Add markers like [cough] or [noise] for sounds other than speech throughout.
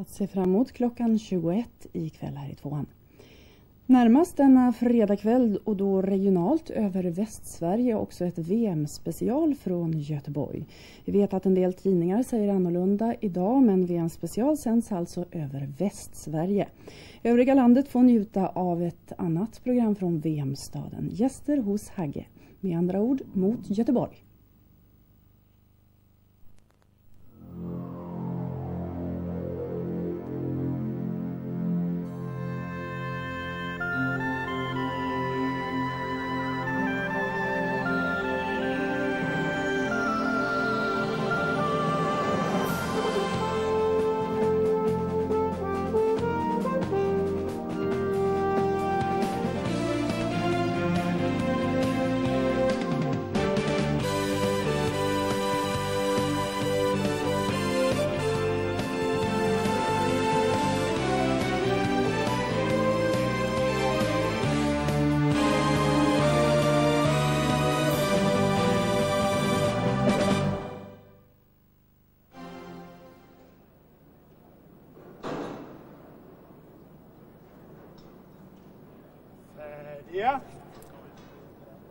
att se fram emot klockan 21 ikväll här i tvåan. Närmast denna fredagkväll och då regionalt över Västsverige också ett VM-special från Göteborg. Vi vet att en del tidningar säger annorlunda idag men VM-special sänds alltså över Västsverige. Övriga landet får njuta av ett annat program från VM-staden, Gäster hos Hagge. Med andra ord mot Göteborg.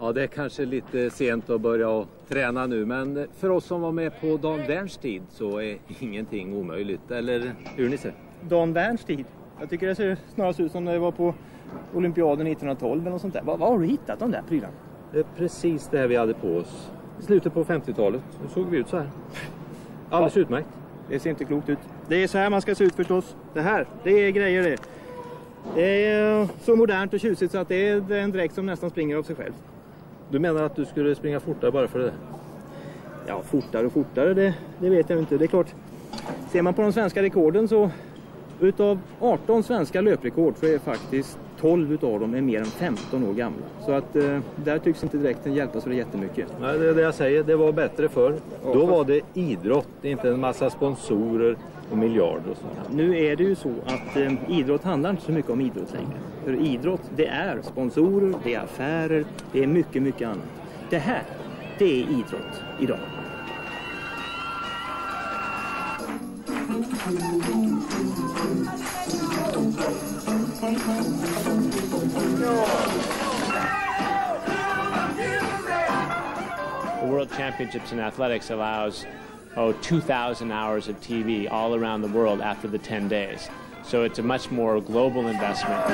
Ja, det är kanske lite sent att börja träna nu, men för oss som var med på Dan Werns tid så är ingenting omöjligt. Eller hur ni ser? Dan Werns tid. Jag tycker det ser snarast ut som det var på olympiaden 1912 eller något sånt där. Var, var har du hittat de där prylarna? Det är precis det här vi hade på oss i slutet på 50-talet. Då såg vi ut så här. [laughs] Alldeles ja. utmärkt. Det ser inte klokt ut. Det är så här man ska se ut förstås. Det här, det är grejer det. Det är så modernt och tjusigt så att det är en dräkt som nästan springer av sig själv. Du menar att du skulle springa fortare bara för det? Ja, fortare och fortare, det, det vet jag inte. Det är klart, ser man på de svenska rekorden så utav 18 svenska löprekord så är faktiskt 12 utav dem är mer än 15 år gamla. Så att eh, där tycks inte dräkten hjälpa så jättemycket. Nej, det är det jag säger. Det var bättre förr. Ja, Då var det idrott, inte en massa sponsorer och miljarder och sånt. Nu är det ju så att eh, idrott handlar inte så mycket om idrott längre. För idrott, det är sponsorer, det är affärer, det är mycket, mycket annat. Det här, det är idrott idag. The World Championships in Athletics allows oh, 2,000 hours of TV all around the world after the 10 days. So it's a much more global investment.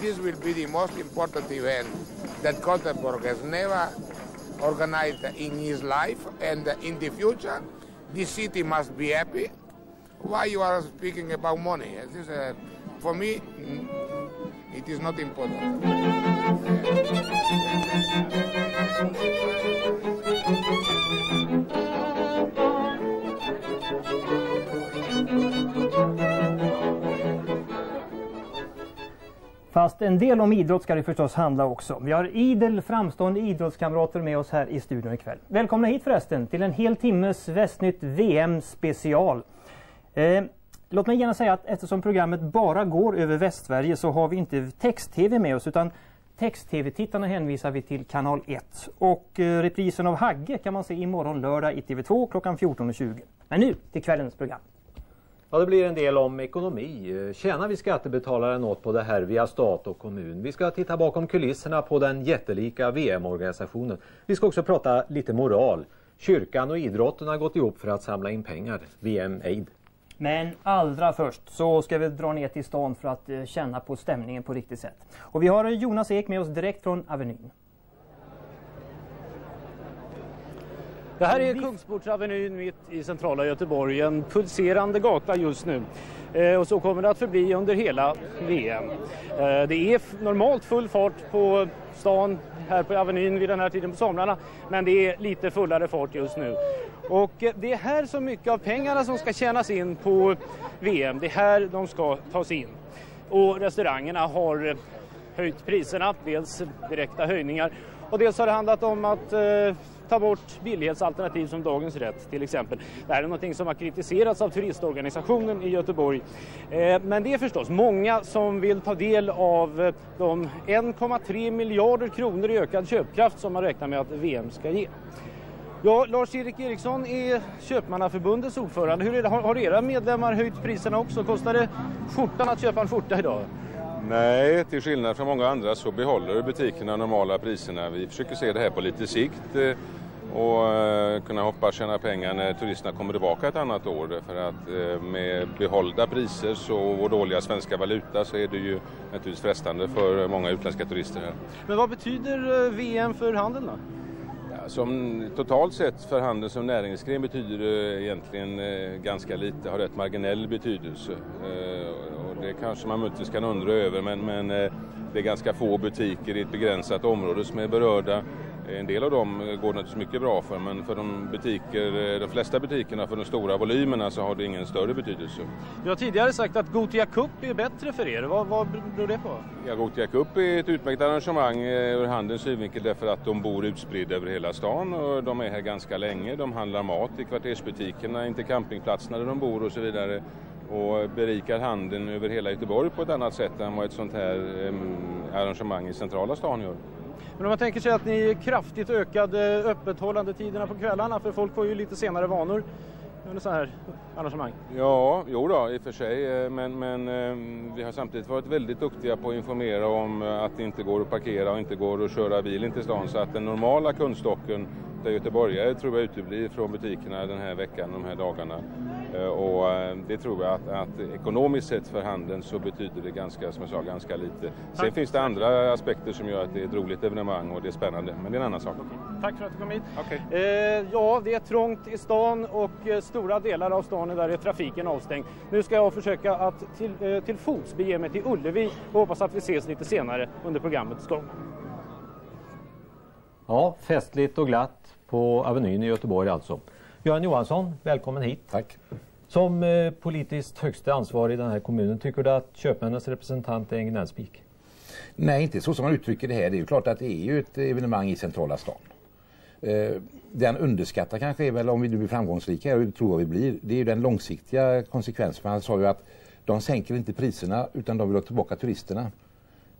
This will be the most important event that Gothenburg has never organized in his life and in the future. This city must be happy why you are speaking about money. This, uh, for me, mm, it is not important. Fast en del om idrott ska det förstås handla också. Vi har idel framstående idrottskamrater med oss här i studion ikväll. Välkomna hit förresten till en hel timmes Västnytt VM special. Eh, låt mig gärna säga att eftersom programmet bara går över Västsverige så har vi inte text-tv med oss utan text-tv-tittarna hänvisar vi till kanal 1. Och eh, reprisen av Hagge kan man se imorgon lördag i TV2 klockan 14.20. Men nu till kvällens program. Ja, det blir en del om ekonomi. Eh, tjänar vi skattebetalare något på det här via stat och kommun? Vi ska titta bakom kulisserna på den jättelika VM-organisationen. Vi ska också prata lite moral. Kyrkan och idrotten har gått ihop för att samla in pengar. VM Aid. Men allra först så ska vi dra ner till stan för att eh, känna på stämningen på riktigt sätt. Och vi har eh, Jonas Ek med oss direkt från Avenyn. Det här är Kungsportsavenyn mitt i centrala Göteborg, en pulserande gata just nu. Eh, och så kommer det att förbli under hela VM. Eh, det är normalt full fart på stan här på Avenyn vid den här tiden på somrarna, men det är lite fullare fart just nu. Och eh, det är här så mycket av pengarna som ska tjänas in på VM, det är här de ska tas in. Och restaurangerna har eh, höjt priserna, dels direkta höjningar och dels har det handlat om att eh, ta bort billighetsalternativ som Dagens Rätt till exempel. Det här är någonting som har kritiserats av turistorganisationen i Göteborg. Eh, men det är förstås många som vill ta del av eh, de 1,3 miljarder kronor i ökad köpkraft som man räknar med att VM ska ge. Ja, Lars-Erik Eriksson är Köpmannaförbundets ordförande. Hur är det? Har, har era medlemmar höjt priserna också? Kostar det skjortan att köpa en skjorta idag? Nej, till skillnad från många andra så behåller butikerna normala priserna. Vi försöker se det här på lite sikt eh, och eh, kunna hoppas tjäna pengar när turisterna kommer tillbaka ett annat år. För att eh, med behållda priser så, och dåliga svenska valuta så är det ju naturligtvis frestande för många utländska turister här. Men vad betyder VM för handeln då? Som totalt sett för handeln som näringsgren betyder det egentligen eh, ganska lite, har rätt marginell betydelse eh, det kanske man möjligtvis kan undra över men, men det är ganska få butiker i ett begränsat område som är berörda. En del av dem går naturligtvis mycket bra för men för de, butiker, eh, de flesta butikerna för de stora volymerna så har det ingen större betydelse. Du har tidigare sagt att Gotia Cup är bättre för er. Vad, vad beror det på? Ja, Gotia Cup är ett utmärkt arrangemang eh, ur handelns synvinkel därför att de bor utspridda över hela stan och de är här ganska länge. De handlar mat i kvartersbutikerna, inte campingplatserna där de bor och så vidare och berikar handeln över hela Göteborg på ett annat sätt än vad ett sånt här arrangemang i centrala stan gör. Men om man tänker sig att ni kraftigt ökade öppethållandetiderna på kvällarna för folk får ju lite senare vanor under så här arrangemang? Ja, jo då, i och för sig. Eh, men, men eh, vi har samtidigt varit väldigt duktiga på att informera om eh, att det inte går att parkera och inte går att köra bil in till stan. Så att den normala kundstocken där göteborgare tror jag uteblir från butikerna den här veckan, de här dagarna. Och det tror jag att, att ekonomiskt sett för handeln så betyder det ganska, som jag sa, ganska lite. Sen Tack. finns det andra aspekter som gör att det är ett roligt evenemang och det är spännande, men det är en annan sak. Tack för att du kom hit. Okay. Eh, ja, det är trångt i stan och stora delar av stan är där är trafiken avstängd. Nu ska jag försöka att till, eh, till fots bege mig till Ullevi och hoppas att vi ses lite senare under programmets gång. Ja, festligt och glatt på Avenyn i Göteborg alltså. Göran Johansson, välkommen hit. Tack. Som eh, politiskt högsta ansvarig i den här kommunen, tycker du att köpmännens representant är en gnällspik? Nej, inte så som man uttrycker det här. Det är ju klart att det är ju ett evenemang i centrala stan. Eh, den underskattar kanske är väl om vi nu blir framgångsrika, och det tror jag vi blir, det är ju den långsiktiga konsekvensen. För han sa ju att de sänker inte priserna utan de vill ha tillbaka turisterna.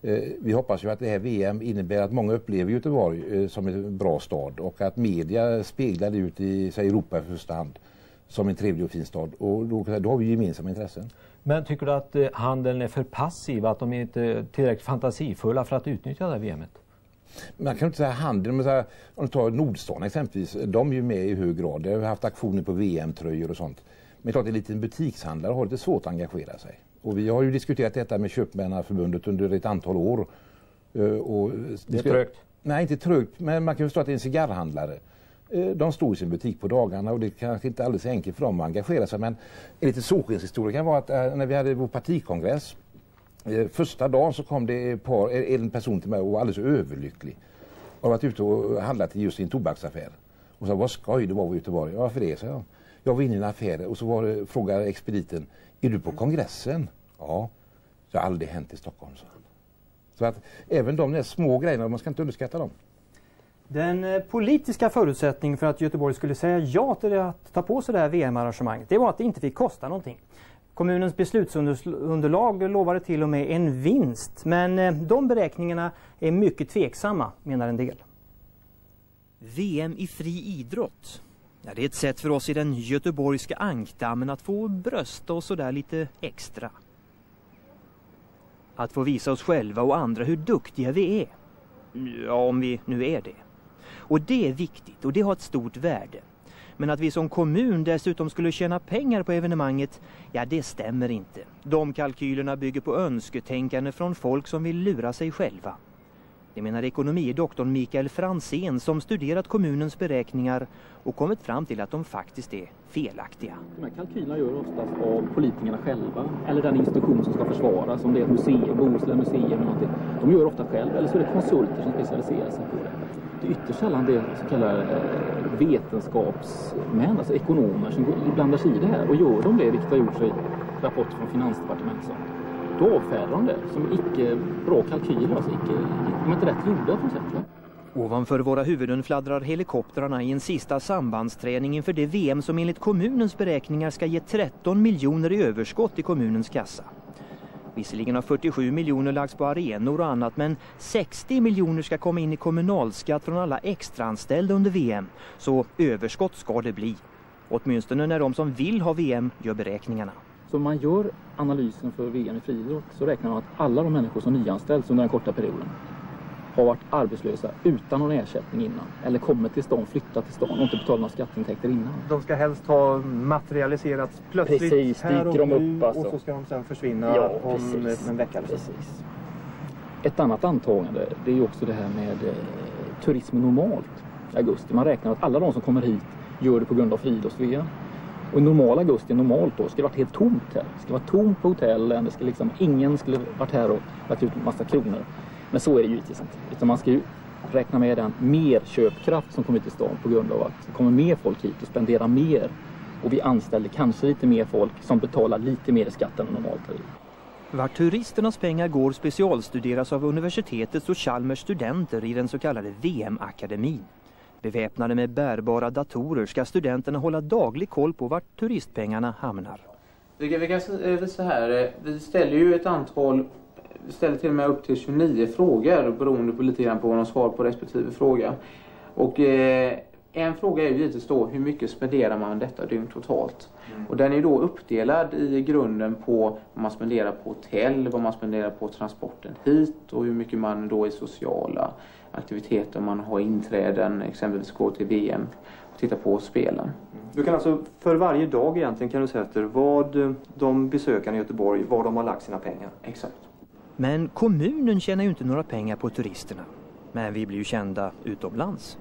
Eh, vi hoppas ju att det här VM innebär att många upplever Göteborg eh, som en bra stad och att media speglar det ut i säg, Europa i första hand som en trevlig och fin stad. Och då, då har vi gemensamma intressen. Men tycker du att eh, handeln är för passiv, att de är inte är tillräckligt fantasifulla för att utnyttja det här VMet? Man kan inte säga handeln, men om du tar Nordstan exempelvis, de är ju med i hög grad. De har haft aktioner på VM-tröjor och sånt. Men klart, en liten butikshandlare har lite svårt att engagera sig. Och vi har ju diskuterat detta med Köpmannaförbundet under ett antal år. Eh, och det är trögt? Nej, inte trögt, men man kan förstå att det är en cigarrhandlare. Eh, de står i sin butik på dagarna och det är kanske inte alldeles enkelt för dem att engagera sig. Men en liten solskenshistoria kan vara att eh, när vi hade vår partikongress första dagen så kom det par, en person till mig och var alldeles överlycklig. Och varit ute och handlat just i en tobaksaffär. Och sa, vad skoj det var i Göteborg. Ja, varför det? sa jag. Jag var inne i en affär och så var det, frågade expediten, är du på kongressen? Ja. Det har aldrig hänt i Stockholm, sa han. Så att även de där små grejerna, man ska inte underskatta dem. Den eh, politiska förutsättningen för att Göteborg skulle säga ja till att ta på sig det här VM-arrangemanget, det var att det inte fick kosta någonting. Kommunens beslutsunderlag lovade till och med en vinst men eh, de beräkningarna är mycket tveksamma menar en del. VM i fri idrott. Ja, det är ett sätt för oss i den göteborgska ankdammen att få brösta oss sådär lite extra. Att få visa oss själva och andra hur duktiga vi är. Ja, om vi nu är det. Och det är viktigt och det har ett stort värde. Men att vi som kommun dessutom skulle tjäna pengar på evenemanget, ja det stämmer inte. De kalkylerna bygger på önsketänkande från folk som vill lura sig själva. Det menar ekonomidoktorn Mikael Fransén som studerat kommunens beräkningar och kommit fram till att de faktiskt är felaktiga. De här kalkylerna gör oftast av politikerna själva eller den institution som ska försvaras, om det är ett museum, Bohuslän museum eller någonting. De gör ofta själv eller så är det konsulter som specialiserar sig på det. Det är ytterst sällan det så kallade eh, vetenskapsmän, alltså ekonomer som blandar sig i det här. Och gör de det, vilket har gjorts i rapporter från Finansdepartementet, då avfärdar de det som icke bra kalkyler, alltså icke, de är inte rätt gjorda på sätt. Ovanför våra huvuden fladdrar helikoptrarna i en sista sambandsträning inför det VM som enligt kommunens beräkningar ska ge 13 miljoner i överskott i kommunens kassa. Visserligen har 47 miljoner lagts på arenor och annat men 60 miljoner ska komma in i kommunalskatt från alla extraanställda under VM. Så överskott ska det bli. Åtminstone när de som vill ha VM gör beräkningarna. Så om man gör analysen för VM i friidrott så räknar man att alla de människor som nyanställs under den korta perioden har varit arbetslösa utan någon ersättning innan. Eller kommit till stan, flyttat till stan och inte betalat några skatteintäkter innan. De ska helst ha materialiserats plötsligt Precis, här och de nu upp alltså. och så ska de sen försvinna Ja, om precis. en vecka eller så. Precis. Ett annat antagande det är också det här med eh, turism normalt i augusti. Man räknar att alla de som kommer hit gör det på grund av friidrotts-VM. Och i normal augusti, normalt då, ska det varit helt tomt här. Det ska vara tomt på hotellen, det ska liksom, ingen skulle varit här och lagt ut en massa kronor. Men så är det givetvis inte. Utan man ska ju räkna med den mer köpkraft som kommer till stan på grund av att det kommer mer folk hit och spenderar mer. Och vi anställer kanske lite mer folk som betalar lite mer i skatt än normalt. Vart turisternas pengar går specialstuderas av universitetets och Chalmers studenter i den så kallade VM-akademin. Beväpnade med bärbara datorer ska studenterna hålla daglig koll på vart turistpengarna hamnar. Vi kan, vi kan eh, så visa här, eh, vi ställer ju ett antal, vi ställer till och med upp till 29 frågor beroende på lite grann på vad de svarar på respektive fråga. Och eh, en fråga är ju givetvis då hur mycket spenderar man detta dygn totalt? Och den är då uppdelad i grunden på vad man spenderar på hotell, vad man spenderar på transporten hit och hur mycket man då i sociala aktiviteter, man har inträden, exempelvis gå till VM och titta på spelen. Du kan alltså för varje dag egentligen kan du säga efter vad de besökarna i Göteborg, var de har lagt sina pengar. Exakt. Men kommunen tjänar ju inte några pengar på turisterna. Men vi blir ju kända utomlands.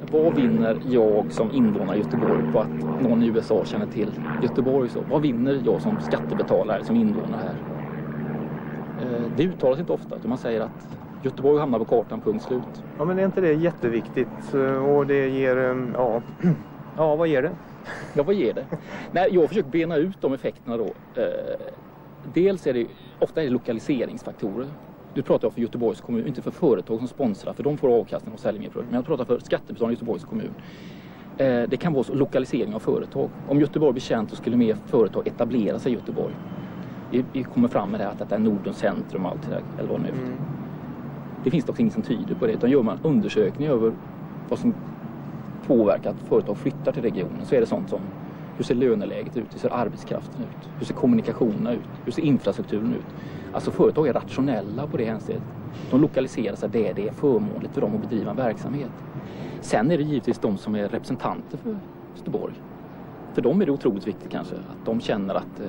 Vad vinner jag som invånare i Göteborg på att någon i USA känner till Göteborg? Så? Vad vinner jag som skattebetalare, som invånare här? Eh, Det uttalas inte ofta, utan man säger att Göteborg hamnar på kartan, punkt slut. Ja men är inte det jätteviktigt och det ger, ja, [clears throat] ja vad ger det? Ja, vad ger det? Nej, jag har försökt bena ut de effekterna då. Eh, dels är det, ofta är det lokaliseringsfaktorer. Du pratar jag för Göteborgs kommun, inte för företag som sponsrar, för de får avkastning och säljer mer produkter. Men jag pratar för skattebetalarna i Göteborgs kommun. Eh, det kan vara så, lokalisering av företag. Om Göteborg blir känt så skulle mer företag etablera sig i Göteborg. Vi, vi kommer fram med det här att detta är Nordens centrum och allt det där, eller vad det nu är. Det finns dock inget som tyder på det, utan gör man undersökningar över vad som påverkar att företag flyttar till regionen så är det sånt som hur ser löneläget ut? Hur ser arbetskraften ut? Hur ser kommunikationerna ut? Hur ser infrastrukturen ut? Alltså företag är rationella på det hänseendet. De lokaliserar sig där det är förmånligt för dem att bedriva en verksamhet. Sen är det givetvis de som är representanter för Göteborg. För dem är det otroligt viktigt kanske att de känner att eh,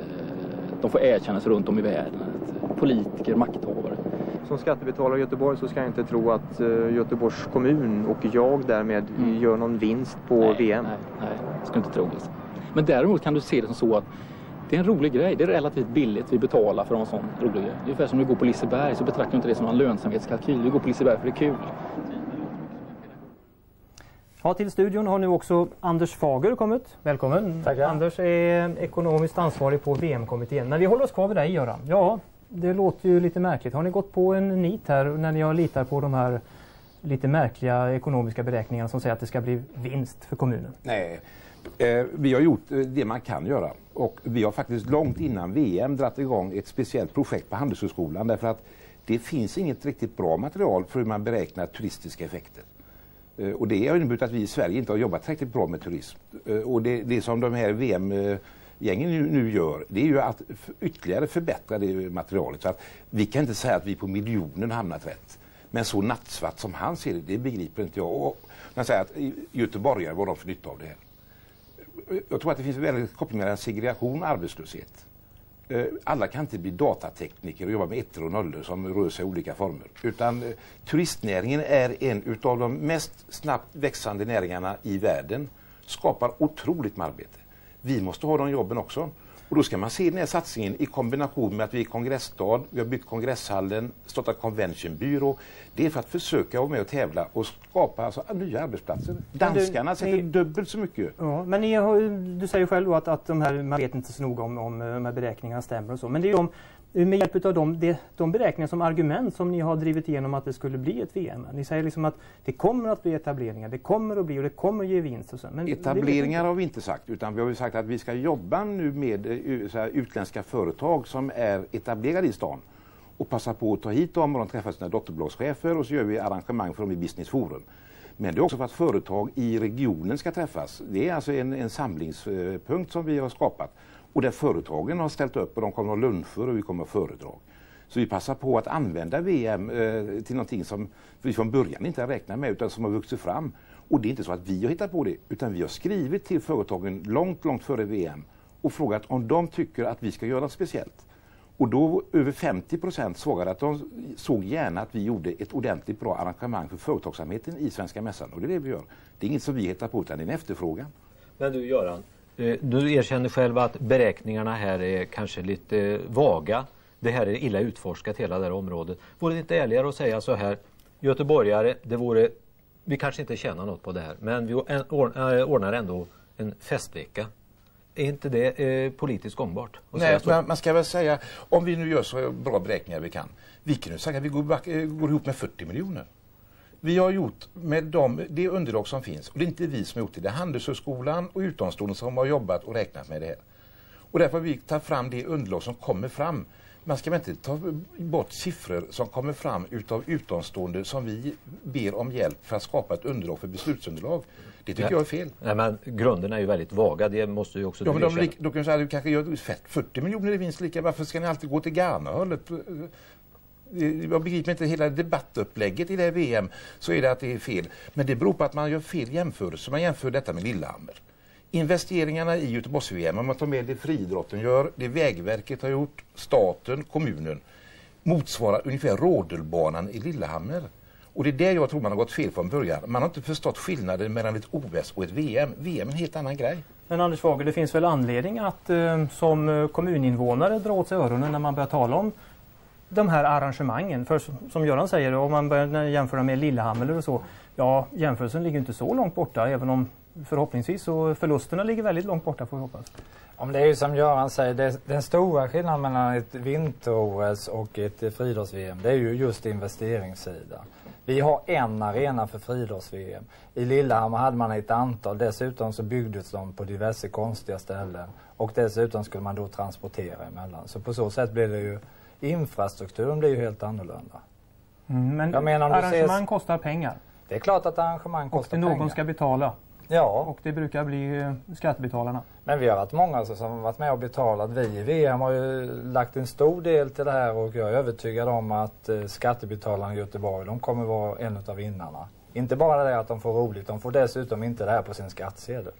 de får erkännas runt om i världen. Att politiker, makthavare. Som skattebetalare i Göteborg så ska jag inte tro att eh, Göteborgs kommun och jag därmed gör någon vinst på Nej, VM. Nej, nej, jag skulle inte tro det. Men däremot kan du se det som så att det är en rolig grej. Det är relativt billigt vi betalar för en sån rolig grej. Ungefär som du går på Liseberg så betraktar du inte det som en lönsamhetskalkyl. Du går på Liseberg för det är kul. Ja, till studion har nu också Anders Fager kommit. Välkommen! Tackar. Anders är ekonomiskt ansvarig på VM-kommittén. Men vi håller oss kvar vid dig Göran. Ja, det låter ju lite märkligt. Har ni gått på en nit här när ni har litat på de här lite märkliga ekonomiska beräkningarna som säger att det ska bli vinst för kommunen? Nej, eh, vi har gjort eh, det man kan göra. Och vi har faktiskt långt innan VM dragit igång ett speciellt projekt på Handelshögskolan därför att det finns inget riktigt bra material för hur man beräknar turistiska effekter. Eh, Och det har inneburit att vi i Sverige inte har jobbat tillräckligt bra med turism. Eh, Och det, det som de här VM-gängen nu, nu gör, det är ju att ytterligare förbättra det materialet. Så att vi kan inte säga att vi på miljonen hamnat rätt. Men så nattsvart som han ser det, det begriper inte jag. Och när jag säger att göteborgare, vad har de för nytta av det här? Jag tror att det finns en väldigt koppling mellan segregation och arbetslöshet. Eh, alla kan inte bli datatekniker och jobba med ettor och nollor som rör sig i olika former. Utan eh, turistnäringen är en utav de mest snabbt växande näringarna i världen. Skapar otroligt med arbete. Vi måste ha de jobben också. Och då ska man se den här satsningen i kombination med att vi är kongressstad, vi har byggt kongresshallen, startat conventionbyrå. Det är för att försöka vara med och tävla och skapa alltså, nya arbetsplatser. Danskarna sätter ni- dubbelt så mycket. Ja, men ni har, du säger själv att, att de här, man vet inte så noga om, om eh, de här beräkningarna stämmer och så. Men det är de, Eh, med hjälp av de, de, de beräkningar som argument som ni har drivit igenom att det skulle bli ett VM. Ni säger liksom att det kommer att bli etableringar, det kommer att bli och det kommer att ge vinst och så. Men det Etableringar har vi inte sagt, utan vi har sagt att vi ska jobba nu med eh, så här, utländska företag som är etablerade i stan och passa på att ta hit dem och de träffar sina dotterbolagschefer och så gör vi arrangemang för dem i Business Forum. Men det är också för att företag i regionen ska träffas. Det är alltså en, en samlingspunkt som vi har skapat och där företagen har ställt upp och de kommer att ha luncher och vi kommer att ha föredrag. Så vi passar på att använda VM eh, till någonting som vi från början inte har räknat med utan som har vuxit fram. Och det är inte så att vi har hittat på det utan vi har skrivit till företagen långt, långt före VM och frågat om de tycker att vi ska göra något speciellt. Och då över 50 procent svarade att de såg gärna att vi gjorde ett ordentligt bra arrangemang för företagsamheten i Svenska Mässan. Och det är det vi gör. Det är inget som vi hittar på utan det är en efterfrågan. Men du Göran, du erkänner själv att beräkningarna här är kanske lite vaga. Det här är illa utforskat hela det här området. Vore det inte ärligare att säga så här, göteborgare, det vore, vi kanske inte tjänar något på det här, men vi eh, ordnar ändå en festvecka. Är inte det eh, politiskt gångbart? Nej, men man ska väl säga, om vi nu gör så bra beräkningar vi kan. Vi kan ju säga att vi går, back, eh, går ihop med 40 miljoner. Vi har gjort med dem, det underlag som finns, och det är inte vi som har gjort det, det är Handelshögskolan och utomstående som har jobbat och räknat med det här. Och därför har vi tagit fram det underlag som kommer fram. Man ska väl inte ta bort siffror som kommer fram utav utomstående som vi ber om hjälp för att skapa ett underlag för beslutsunderlag. Det tycker Nej. jag är fel. Nej, men grunderna är ju väldigt vaga, det måste ju också Ja, du de, då kan du säga att du kanske gör fett 40 miljoner i vinst lika. Varför ska ni alltid gå till Ghana-hållet? Eh, jag begriper inte hela debattupplägget i det här VM. Så är det att det är fel. Men det beror på att man gör fel jämförelse. Man jämför detta med Lillehammer. Investeringarna i Göteborgs-VM, om man tar med det friidrotten gör, det Vägverket har gjort, staten, kommunen, motsvarar ungefär Rådelbanan i Lillehammer. Och det är där jag tror man har gått fel från början. Man har inte förstått skillnaden mellan ett OS och ett VM. VM är en helt annan grej. Men Anders Fager, det finns väl anledning att eh, som eh, kommuninvånare dra åt sig öronen när man börjar tala om de här arrangemangen. För som- Göran säger, om man börjar jämföra med Lillehammer och så, ja jämförelsen ligger inte så långt borta även om förhoppningsvis så förlusterna ligger väldigt långt borta får vi hoppas. Om det är ju som Göran säger, det, den stora skillnaden mellan ett vinter-OS och ett friidrotts-VM, det är ju just investeringssidan. Vi har en arena för friidrotts-VM. I Lillehammer hade man ett antal, dessutom så byggdes de på diverse konstiga ställen. Och dessutom skulle man då transportera emellan. Så på så sätt blir det ju, infrastrukturen blir ju helt annorlunda. Mm, men menar, arrangemang kostar pengar Det är klart att arrangemang och kostar det någon pengar. ska betala. Ja. Och det brukar bli eh, skattebetalarna. Men vi har varit många som har varit med och betalat. Vi i VM har ju lagt en stor del till det här och jag är övertygad om att eh, skattebetalarna i Göteborg, de kommer vara en av vinnarna. Inte bara det att de får roligt, de får dessutom inte det här på sin skattsedel.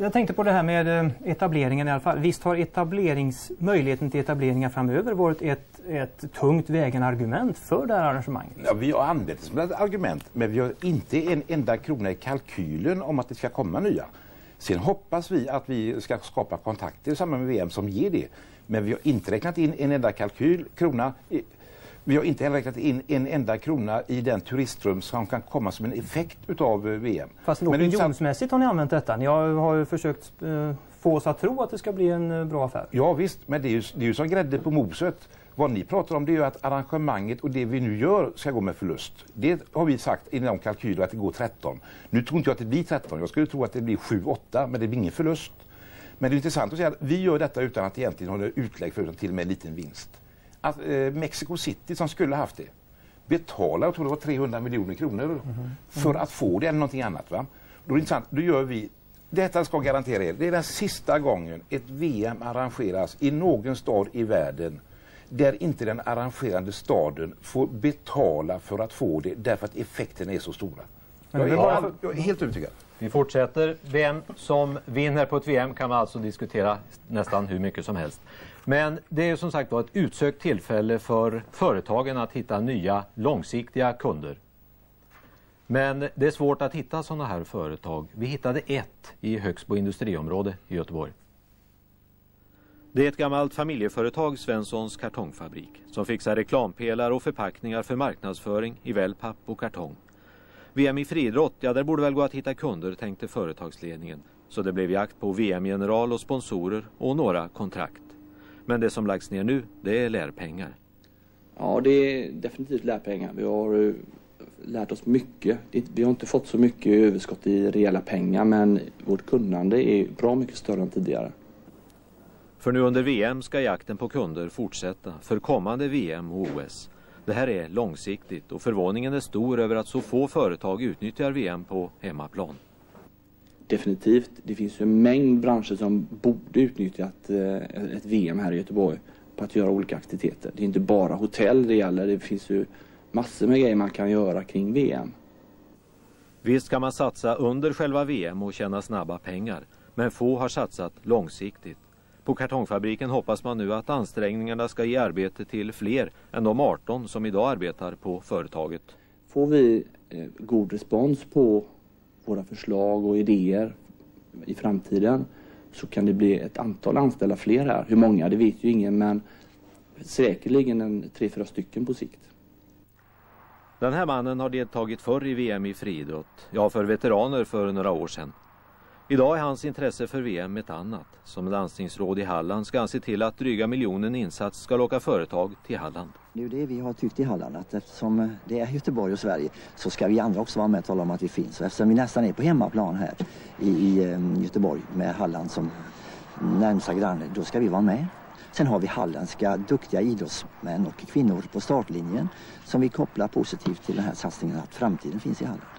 Jag tänkte på det här med eh, etableringen i alla fall. Visst har etablerings, möjligheten till etableringar framöver varit ett, ett tungt vägande argument för det här arrangemanget? Ja, vi har använt det som ett argument, men vi har inte en enda krona i kalkylen om att det ska komma nya. Sen hoppas vi att vi ska skapa kontakter i samband med VM som ger det. Men vi har inte räknat in en enda kalkyl, krona. Vi har inte heller räknat in en enda krona i den turistström som kan komma som en effekt utav eh, VM. Fast Men opinionsmässigt har ni använt detta. Ni har, försökt eh, få oss att tro att det ska bli en eh, bra affär. Ja visst, men det är, ju, det är ju som grädde på moset. Vad ni pratar om det är ju att arrangemanget och det vi nu gör ska gå med förlust. Det har vi sagt i de kalkyler att det går 13. Nu tror inte jag att det blir 13, jag skulle tro att det blir 7-8 men det blir ingen förlust. Men det är intressant att säga att vi gör detta utan att egentligen ha utlägg för utan till och med en liten vinst. Att eh, Mexico City som skulle haft det betalar, jag tror det var 300 miljoner kronor för att få det eller någonting annat. Va? Då är det intressant, då gör vi detta ska garantera er, det är den sista gången ett VM arrangeras i någon stad i världen där inte den arrangerande staden får betala för att få det därför att effekterna är så stora. Jag är, bara för- jag är helt övertygad. Vi fortsätter. Vem som vinner på ett VM kan man alltså diskutera nästan hur mycket som helst. Men det är som sagt var ett utsökt tillfälle för företagen att hitta nya långsiktiga kunder. Men det är svårt att hitta sådana här företag. Vi hittade ett i Högsbo industriområde i Göteborg. Det är ett gammalt familjeföretag, Svenssons kartongfabrik, som fixar reklampelare och förpackningar för marknadsföring i wellpapp och kartong. VM i friidrott, ja där borde väl gå att hitta kunder, tänkte företagsledningen. Så det blev jakt på VM-general och sponsorer och några kontrakt. Men det som lagts ner nu, det är lärpengar. Ja, det är definitivt lärpengar. Vi har eh, lärt oss mycket. Vi har inte fått så mycket överskott i reella pengar men vårt kunnande är bra mycket större än tidigare. För nu under VM ska jakten på kunder fortsätta för kommande VM och OS. Det här är långsiktigt och förvåningen är stor över att så få företag utnyttjar VM på hemmaplan. Definitivt. Det finns ju en mängd branscher som borde utnyttjat eh, ett VM här i Göteborg på att göra olika aktiviteter. Det är inte bara hotell det gäller. Det finns ju massor med grejer man kan göra kring VM. Visst kan man satsa under själva VM och tjäna snabba pengar. Men få har satsat långsiktigt. På kartongfabriken hoppas man nu att ansträngningarna ska ge arbete till fler än de 18 som idag arbetar på företaget. Får vi eh, god respons på våra förslag och idéer i framtiden så kan det bli ett antal anställda fler här. Hur många, det vet ju ingen men säkerligen en tre, fyra stycken på sikt. Den här mannen har deltagit förr i VM i friidrott, ja för veteraner för några år sedan. Idag är hans intresse för VM ett annat. Som landstingsråd i Halland ska han se till att dryga miljonen insats ska locka företag till Halland. Det är det vi har tyckt i Halland att eftersom det är Göteborg och Sverige så ska vi andra också vara med och tala om att vi finns. Och eftersom vi nästan är på hemmaplan här i, i eh, Göteborg med Halland som närmsta granne, då ska vi vara med. Sen har vi halländska duktiga idrottsmän och kvinnor på startlinjen som vi kopplar positivt till den här satsningen att framtiden finns i Halland.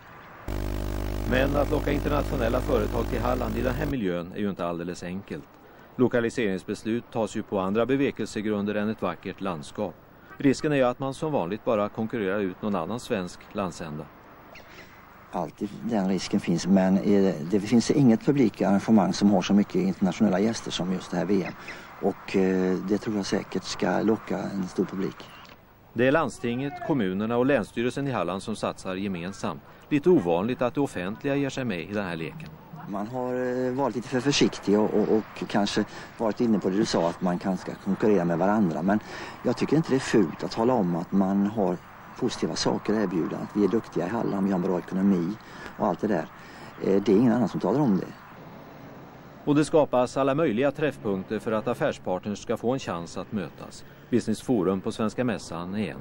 Men att locka internationella företag till Halland i den här miljön är ju inte alldeles enkelt. Lokaliseringsbeslut tas ju på andra bevekelsegrunder än ett vackert landskap. Risken är ju att man som vanligt bara konkurrerar ut någon annan svensk landsända. Alltid den risken finns men det finns inget publikarrangemang som har så mycket internationella gäster som just det här VM. Och eh, det tror jag säkert ska locka en stor publik. Det är landstinget, kommunerna och länsstyrelsen i Halland som satsar gemensamt. Lite ovanligt att det offentliga ger sig med i den här leken. Man har eh, varit lite för försiktig och, och, och, kanske varit inne på det du sa att man kanske ska konkurrera med varandra. Men jag tycker inte det är fult att tala om att man har positiva saker att erbjuda. Att vi är duktiga i Halland, vi har en bra ekonomi och allt det där. Eh, det är ingen annan som talar om det. Och det skapas alla möjliga träffpunkter för att affärspartners ska få en chans att mötas. Business Forum på Svenska Mässan är en.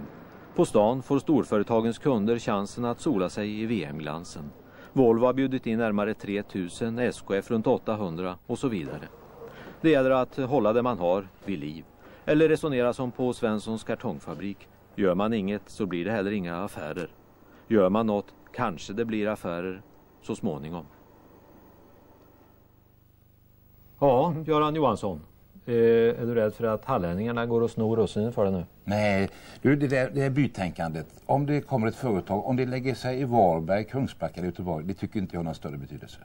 På stan får storföretagens kunder chansen att sola sig i VM-glansen. Volvo har bjudit in närmare 3000, SKF runt 800 och så vidare. Det gäller att hålla det man har vid liv. Eller resonera som på Svenssons kartongfabrik. Gör man inget så blir det heller inga affärer. Gör man något kanske det blir affärer så småningom. Ja, Göran Johansson. Eh, är du rädd för att hallänningarna går och snor russinen för det nu? Nej, du, det, där, det är bytänkandet. Om det kommer ett företag, om det lägger sig i Varberg, Kungsbacka eller Göteborg, det tycker inte jag har någon större betydelse.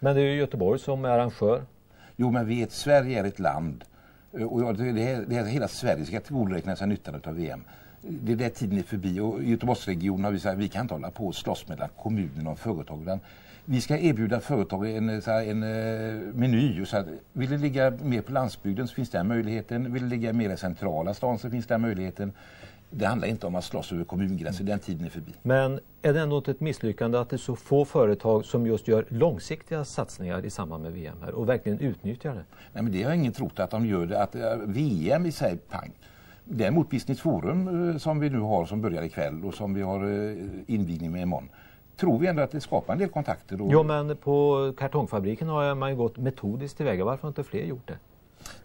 Men det är ju Göteborg som är arrangör. Jo, men vet, Sverige är ett land. Eh, och det, är, det hela Sverige ska tillgodoräkna sig nyttan av VM. Det är där tiden är förbi och i Göteborgsregionen har vi sagt att vi kan inte hålla på och slåss mellan kommunerna och företagen vi ska erbjuda företag en, en, en eh, meny. Så att, vill det ligga mer på landsbygden så finns den möjligheten. Vill det ligga mer i centrala stan så finns den möjligheten. Det handlar inte om att slåss över kommungränser, den tiden är förbi. Men är det ändå inte ett misslyckande att det är så få företag som just gör långsiktiga satsningar i samband med VM här och verkligen utnyttjar det? Nej men det har ingen trott att de gör det, att uh, VM i sig, pang. Däremot Business Forum som vi nu har som börjar ikväll och som vi har invigning med imorgon tror vi ändå att det skapar en del kontakter. Och... Jo, men på kartongfabriken har man ju gått metodiskt tillväga. Varför har inte fler gjort det?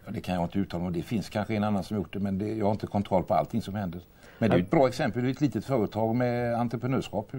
Ja, det kan jag inte uttala mig Det finns kanske en annan som gjort det, men det, jag har inte kontroll på allting som händer. Men det är ett bra exempel, det är ett litet företag med entreprenörskap.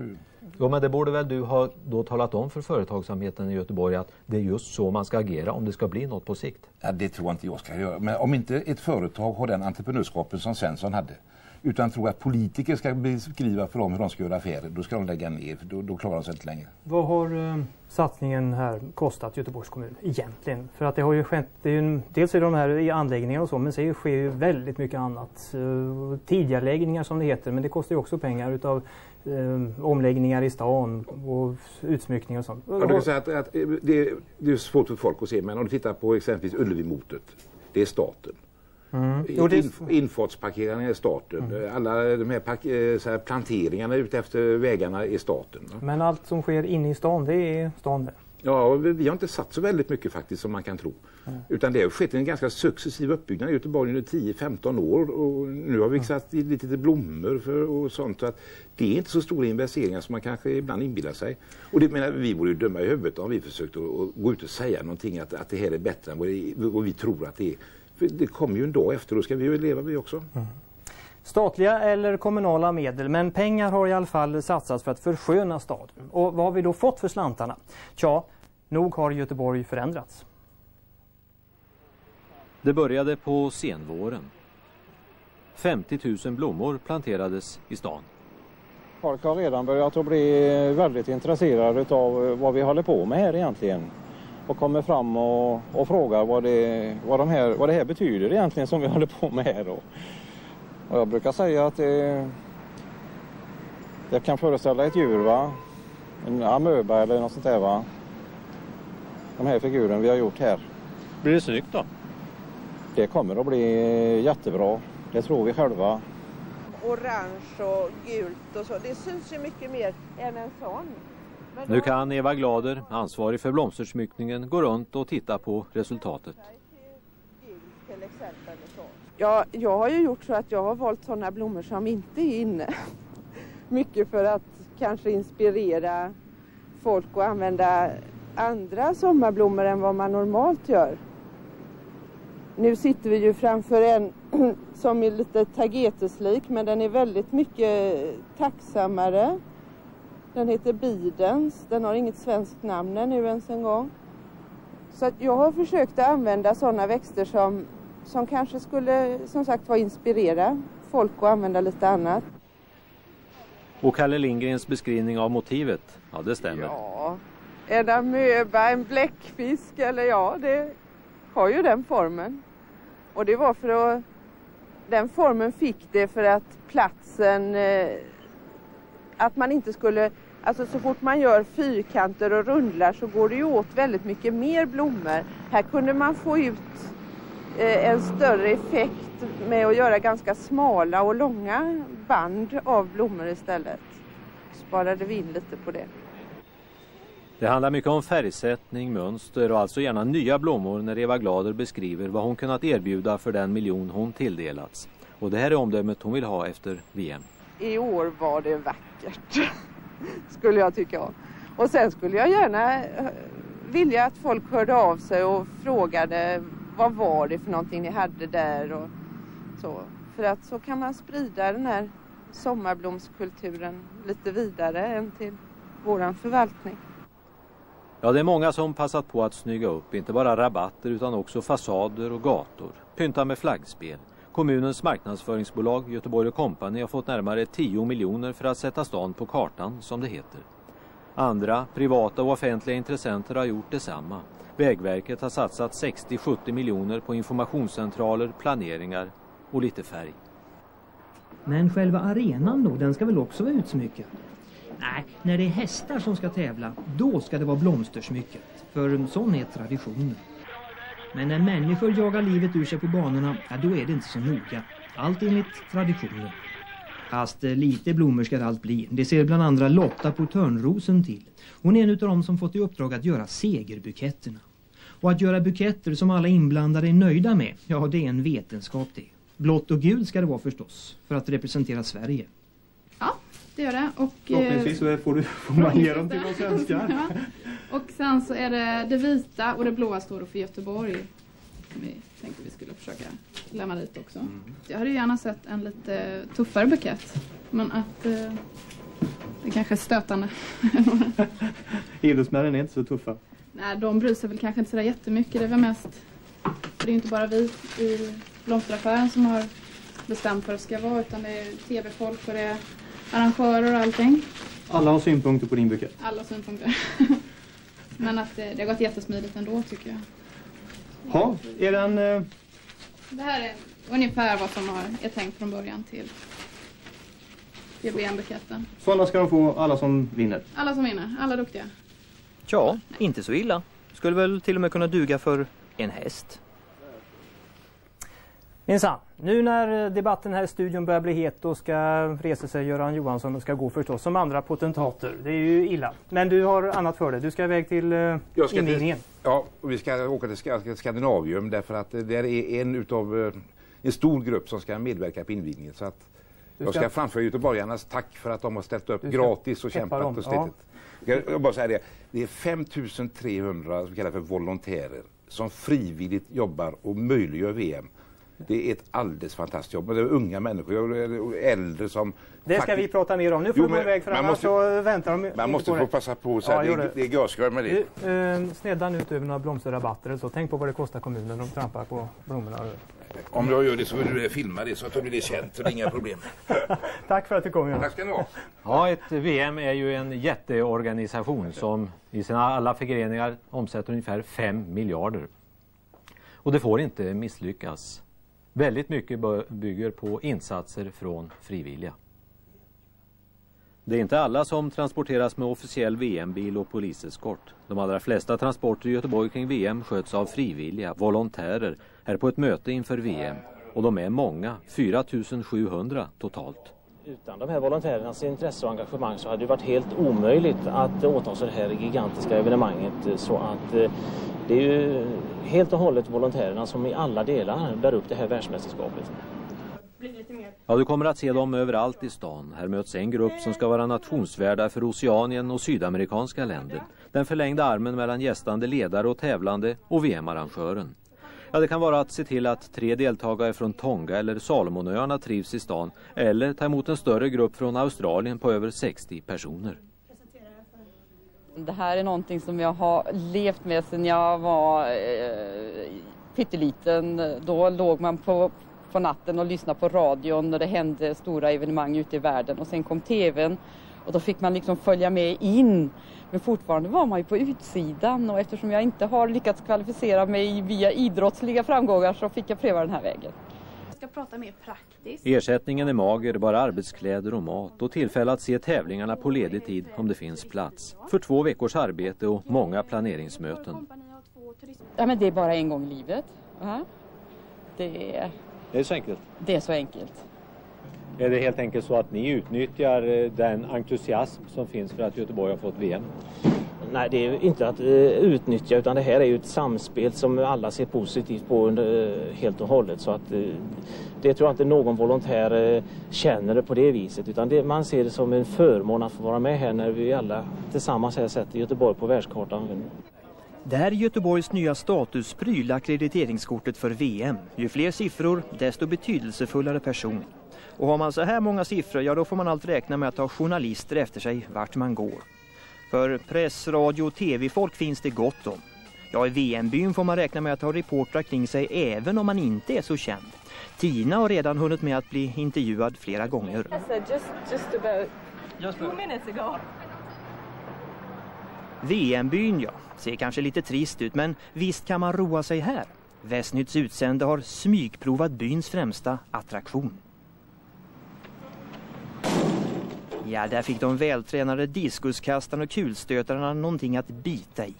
Jo, men det borde väl du ha då talat om för företagsamheten i Göteborg att det är just så man ska agera om det ska bli något på sikt? Ja, det tror jag inte jag ska göra. Men om inte ett företag har den entreprenörskapen som Svensson hade, utan tror att politiker ska beskriva för dem hur de ska göra affärer, då ska de lägga ner, för då, då klarar de sig inte längre. Vad har eh, satsningen här kostat Göteborgs kommun egentligen? För att det har ju skett, det är ju, dels är det de här anläggningarna och så, men sen sker ju väldigt mycket annat. Uh, tidigareläggningar som det heter, men det kostar ju också pengar utav eh, omläggningar i stan och utsmyckning och sånt. Ja, du kan säga att, att det, det, är svårt för folk att se, men om du tittar på exempelvis Ullevi-motet det är staten. Mm. Jo, det... Inf infartsparkeringarna är staten. Mm. Alla de här, eh, så här planteringarna ute efter vägarna är staten. Men allt som sker inne i stan, det är stan det? Ja, vi har inte satt så väldigt mycket faktiskt som man kan tro. Mm. Utan det har skett en ganska successiv uppbyggnad i Göteborg under 10-15 år och nu har vi satt lite blommor för och sånt. Så att det är inte så stora investeringar som man kanske ibland inbillar sig. Och det menar, vi vore ju döma i huvudet om vi försökte att gå ut och säga någonting att, att det här är bättre än vad, det, vad vi tror att det är. Det kommer ju en dag efter, då ska vi ju leva vi också. Mm. Statliga eller kommunala medel, men pengar har i alla fall satsats för att försköna staden. Och vad har vi då fått för slantarna? Tja, nog har Göteborg förändrats. Det började på senvåren. 50 000 blommor planterades i stan. Folk har redan börjat att bli väldigt intresserade av vad vi håller på med här egentligen. Och kommer fram och, och frågar vad det, vad, de här, vad det här betyder egentligen som vi [laughs] håller på med här. Och, och jag brukar säga att det, det kan föreställa ett djur, va? en amöba eller något sånt där. Va? De här figuren vi har gjort här. Blir det snyggt då? Det kommer att bli jättebra. Det tror vi själva. Orange och gult och så. Det syns ju mycket mer än en sån. Nu kan Eva Glader, ansvarig för blomstersmyckningen, gå runt och titta på resultatet. Ja, jag har ju gjort så att jag har valt sådana blommor som inte är inne. [laughs] Mycket för att kanske inspirera folk att använda andra sommarblommor än vad man normalt gör. Nu sitter vi ju framför en [clears throat] som är lite tageteslik men den är väldigt mycket tacksammare. Den heter Bidens, den har inget svenskt namn ännu ens en gång. Så att jag har försökt att använda sådana växter som, som kanske skulle som sagt var inspirera folk att använda lite annat. Och Kalle Lindgrens beskrivning av motivet, ja det stämmer. Ja, en amöba, en bläckfisk eller ja, det har ju den formen. Och det var för att den formen fick det för att platsen, eh, att man inte skulle, alltså så fort man gör fyrkanter och rundlar så går det ju åt väldigt mycket mer blommor. Här kunde man få ut eh, en större effekt med att göra ganska smala och långa band av blommor istället. Sparade vi in lite på det. Det handlar mycket om färgsättning, mönster och alltså gärna nya blommor när Eva Glader beskriver vad hon kunnat erbjuda för den miljon hon tilldelats. Och det här är omdömet hon vill ha efter VM. I år var det vackert, [laughs] skulle jag tycka. om. Och sen skulle jag gärna eh, vilja att folk hörde av sig och frågade vad var det för någonting ni hade där och så. För att så kan man sprida den här sommarblomskulturen lite vidare än till våran förvaltning. Ja, det är många som passat på att snygga upp, inte bara rabatter utan också fasader och gator. Pynta med flaggspel. Kommunens marknadsföringsbolag Göteborg Company har fått närmare 10 miljoner för att sätta stan på kartan, som det heter. Andra, privata och offentliga intressenter har gjort detsamma. Vägverket har satsat 60-70 miljoner på informationscentraler, planeringar och lite färg. Men själva arenan då, den ska väl också vara utsmyckad? Nej, när det är hästar som ska tävla, då ska det vara blomstersmycket. För sån är traditionen. Men när människor jagar livet ur sig på banorna, ja, då är det inte så noga. Allt enligt traditionen. Fast eh, lite blommor ska det allt bli. Det ser bland andra Lotta på Törnrosen till. Hon är en av dem som fått i uppdrag att göra segerbuketterna. Och att göra buketter som alla inblandade är nöjda med, ja det är en vetenskap det. Blått och gult ska det vara förstås, för att representera Sverige. Ja, det gör det. Och, Förhoppningsvis så får, du, får man ge dem till [laughs] de svenskar. [laughs] ja. Och sen så är det det vita och det blåa står för Göteborg. Som vi tänkte vi skulle försöka lämna dit också. Mm. Jag hade gärna sett en lite tuffare bukett. Men att eh, det kanske är stötande. [laughs] Idrottsmännen är inte så tuffa. Nej, de bryr sig väl kanske inte sådär jättemycket. Det är väl mest, för det är inte bara vi i blomsteraffären som har bestämt vad det ska vara utan det är tv-folk och det är arrangörer och allting. Alla har synpunkter på din bukett? Alla synpunkter. [laughs] Men att det, det har gått jättesmidigt ändå tycker jag. Ja, är den... Eh... Det här är ungefär vad som har, är tänkt från början till GBN-buketten. Sådana ska de få alla som vinner? Alla som vinner, alla duktiga. Ja, inte så illa. Skulle väl till och med kunna duga för en häst. Minsann. Nu när debatten här i studion börjar bli het då ska resa sig Göran Johansson och ska gå förstås som andra potentater. Det är ju illa. Men du har annat för dig. Du ska iväg till Jag ska invigningen. till, ja, och vi ska åka till Sk- Skandinavium därför att det där är en utav eh, en stor grupp som ska medverka på invigningen. Så att jag ska- ska framföra göteborgarnas tack för att de har ställt upp ska gratis och kämpat dem, och ja. slitit. Jag jag bara säga det, det är 5300 som kallas för volontärer som frivilligt jobbar och möjliggör VM. Det är ett alldeles fantastiskt jobb. Det är unga människor och äldre som... Det ska faktiskt- vi prata mer om. Nu får Jo, men iväg för man annars måste- så väntar de Man måste få passa på så Ja, här. gör det, det. är- det är görskör med det. Du, eh, snedda nu ut över några blomsterrabatter så. Tänk på vad det kostar kommunen om de trampar på blommorna. Om jag gör det så vill du filma det så att då blir det känt så det är inga problem. [laughs] Tack för att du kom Jonas. Tack ska ni ha. Ja, ett VM är ju en jätteorganisation som i sina alla förgreningar omsätter ungefär 5 miljarder. Och det får inte misslyckas. Väldigt mycket bygger på insatser från frivilliga. Det är inte alla som transporteras med officiell VM-bil och poliseskort. De allra flesta transporter i Göteborg kring VM sköts av frivilliga, volontärer, här på ett möte inför VM. Och de är många, 4 700 totalt. Utan de här volontärernas intresse och engagemang så hade det varit helt omöjligt att åta sig det här gigantiska evenemanget. Så att eh, det är ju helt och hållet volontärerna som i alla delar bär upp det här världsmästerskapet. Ja, du kommer att se dem överallt i stan. Här möts en grupp som ska vara nationsvärdar för Oceanien och sydamerikanska länder. Den förlängda armen mellan gästande ledare och tävlande och VM-arrangören. Ja, det kan vara att se till att tre deltagare från Tonga eller Salomonöarna trivs i stan eller ta emot en större grupp från Australien på över 60 personer. Det här är någonting som jag har levt med sedan jag var eh, pytteliten. Då låg man på, på natten och lyssnade på radion när det hände stora evenemang ute i världen och sen kom tvn och då fick man liksom följa med in. Men fortfarande var man ju på utsidan och eftersom jag inte har lyckats kvalificera mig via idrottsliga framgångar så fick jag pröva den här vägen. Jag ska prata mer praktiskt. Ersättningen är mager, bara arbetskläder och mat och tillfälle att se tävlingarna på ledig tid om det finns plats. För två veckors arbete och många planeringsmöten. Ja men det är bara en gång i livet. Ja. Det, är, Det är så enkelt. det är så enkelt. Är det helt enkelt så att ni utnyttjar eh, den entusiasm som finns för att Göteborg har fått VM? Nej, det är inte att eh, utnyttja utan det här är ju ett samspel som alla ser positivt på under, eh, helt och hållet. Så att, det tror jag inte någon volontär känner det på det viset utan det, man ser det som en förmån att få vara med här när vi alla tillsammans här sätter Göteborg på världskartan. Det här är Göteborgs nya statuspryl, ackrediteringskortet för VM. Ju fler siffror, desto betydelsefullare person. Och har man så här många siffror, ja då får man allt räkna med att ha journalister efter sig vart man går. För press, radio och tv-folk finns det gott om. Ja, i VM-byn får man räkna med att ha reportrar kring sig även om man inte är så känd. Tina har redan hunnit med att bli intervjuad flera gånger. I said just, just about two minutes ago. VM-byn ja, ser kanske lite trist ut men visst kan man roa sig här. Västnytts utsände har smygprovat byns främsta attraktion. Ja, där fick de vältränade diskuskastarna och kulstötarna någonting att bita i.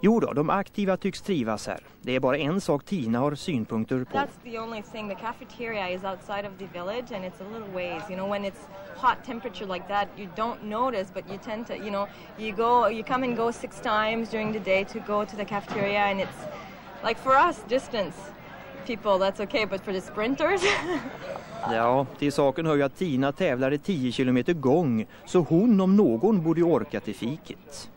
Jo då, de aktiva tycks trivas här. Det är bara en sak Tina har synpunkter på. That's the only thing. The cafeteria is outside of the village and it's a little ways. You know, when it's hot temperature like that, you don't notice, but you tend to, you know, you go, you come and go six times during the day to go to the cafeteria and it's like for us, distance people, that's okay, but for the sprinters, [laughs] Ja, till saken hör ju att Tina tävlar i 10 kilometer gång så hon om någon borde orka till fiket.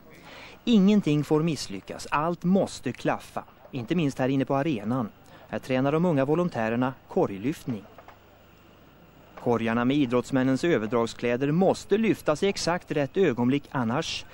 Ingenting får misslyckas, allt måste klaffa. Inte minst här inne på arenan. Här tränar de unga volontärerna korglyftning. Korgarna med idrottsmännens överdragskläder måste lyftas i exakt rätt ögonblick annars,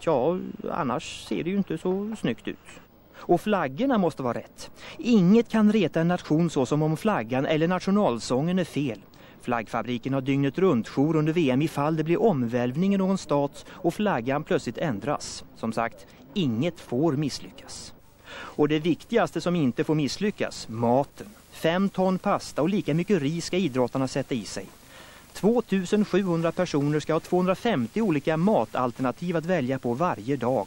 ja, annars ser det ju inte så snyggt ut. Och flaggorna måste vara rätt. Inget kan reta en nation så som om flaggan eller nationalsången är fel. Flaggfabriken har dygnet runt jour under VM ifall det blir omvälvning i någon stat och flaggan plötsligt ändras. Som sagt, inget får misslyckas. Och det viktigaste som inte får misslyckas, maten. Fem ton pasta och lika mycket ris ska idrottarna sätta i sig. 2700 personer ska ha 250 olika matalternativ att välja på varje dag.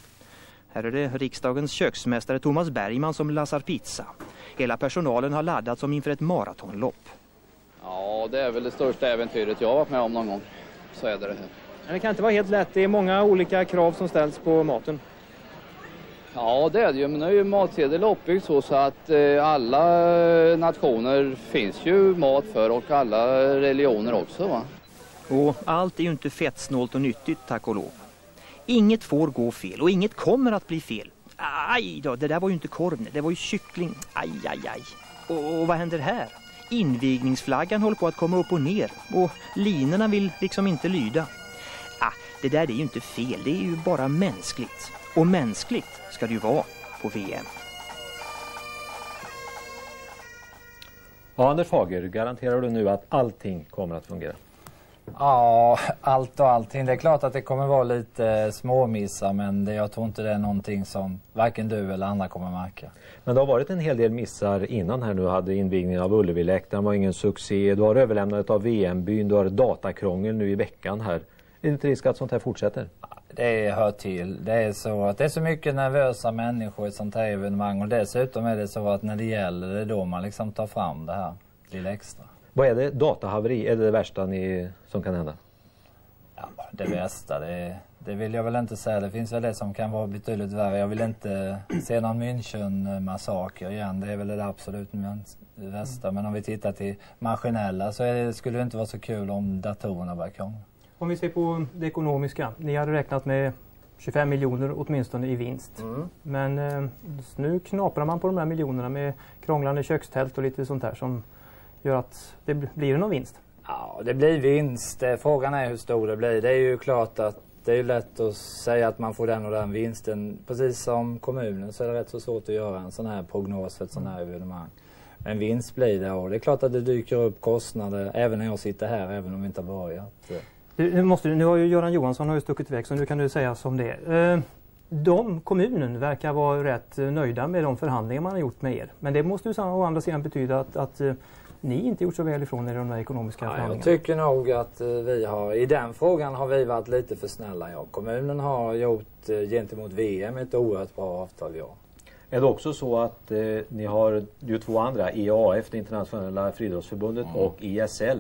Här är det riksdagens köksmästare Thomas Bergman som lassar pizza. Hela personalen har laddat som inför ett maratonlopp. Ja, det är väl det största äventyret jag har varit med om någon gång. Så är det det här. Men det kan inte vara helt lätt. Det är många olika krav som ställs på maten. Ja, det är det ju. Men nu är ju matsedel uppbyggd så, så att eh, alla nationer finns ju mat för och alla religioner också. Va? Och allt är ju inte fettsnålt och nyttigt, tack och lov. Inget får gå fel och inget kommer att bli fel. Aj då, det där var ju inte korv, det var ju kyckling. Aj, aj, aj. Och, och vad händer här? Invigningsflaggan håller på att komma upp och ner och linorna vill liksom inte lyda. Ah, det där är ju inte fel, det är ju bara mänskligt. Och mänskligt ska det ju vara på VM. Ja, Anders Fager, garanterar du nu att allting kommer att fungera? Ja, allt och allting. Det är klart att det kommer vara lite småmissar men det, jag tror inte det är någonting som varken du eller andra kommer märka. Men det har varit en hel del missar innan här nu. hade invigningen av Ullevi-läktaren var ingen succé. Du har överlämnandet av VM-byn, du har datakrångel nu i veckan här. Är det inte risk att sånt här fortsätter? Det hör till. Det är så att det är så mycket nervösa människor i sånt här evenemang och dessutom är det så att när det gäller det är då man liksom tar fram det här lilla extra. Vad är det? Datahaveri? Är det det värsta ni, som kan hända? Ja, det värsta, det, det vill jag väl inte säga. Det finns väl det som kan vara betydligt värre. Jag vill inte se någon München-massaker igen. Det är väl det absolut värsta. Men om vi tittar till maskinella så det, skulle det inte vara så kul om datorerna börjar krångla. Om vi ser på det ekonomiska. Ni hade räknat med 25 miljoner åtminstone i vinst. Mm. Men eh, nu knaprar man på de här miljonerna med krånglande kökstält och lite sånt där som gör att det blir någon vinst? Ja, det blir vinst. Eh, Frågan är hur stor det blir. Det är ju klart att det är lätt att säga att man får den och den vinsten. Precis som kommunen så är det rätt så svårt att göra en sån här prognos för ett sån här evenemang. Men vinst blir det och det är klart att det dyker upp kostnader även när jag sitter här, även om vi inte har börjat. Du, nu, måste, nu har ju Göran Johansson har ju stuckit iväg så nu kan du säga som det är. Eh, de, kommunen, verkar vara rätt eh, nöjda med de förhandlingar man har gjort med er. Men det måste ju å andra sidan betyda att, att eh, ni inte gjort så väl ifrån er i de här ekonomiska Ja, förhandlingarna. jag tycker nog att eh, vi har, i den frågan har vi varit lite för snälla. Ja. Kommunen har gjort eh, gentemot VM ett oerhört bra avtal, ja. Är det också så att eh, ni har ju två andra, IAF, det internationella friidrottsförbundet Mm. och ISL.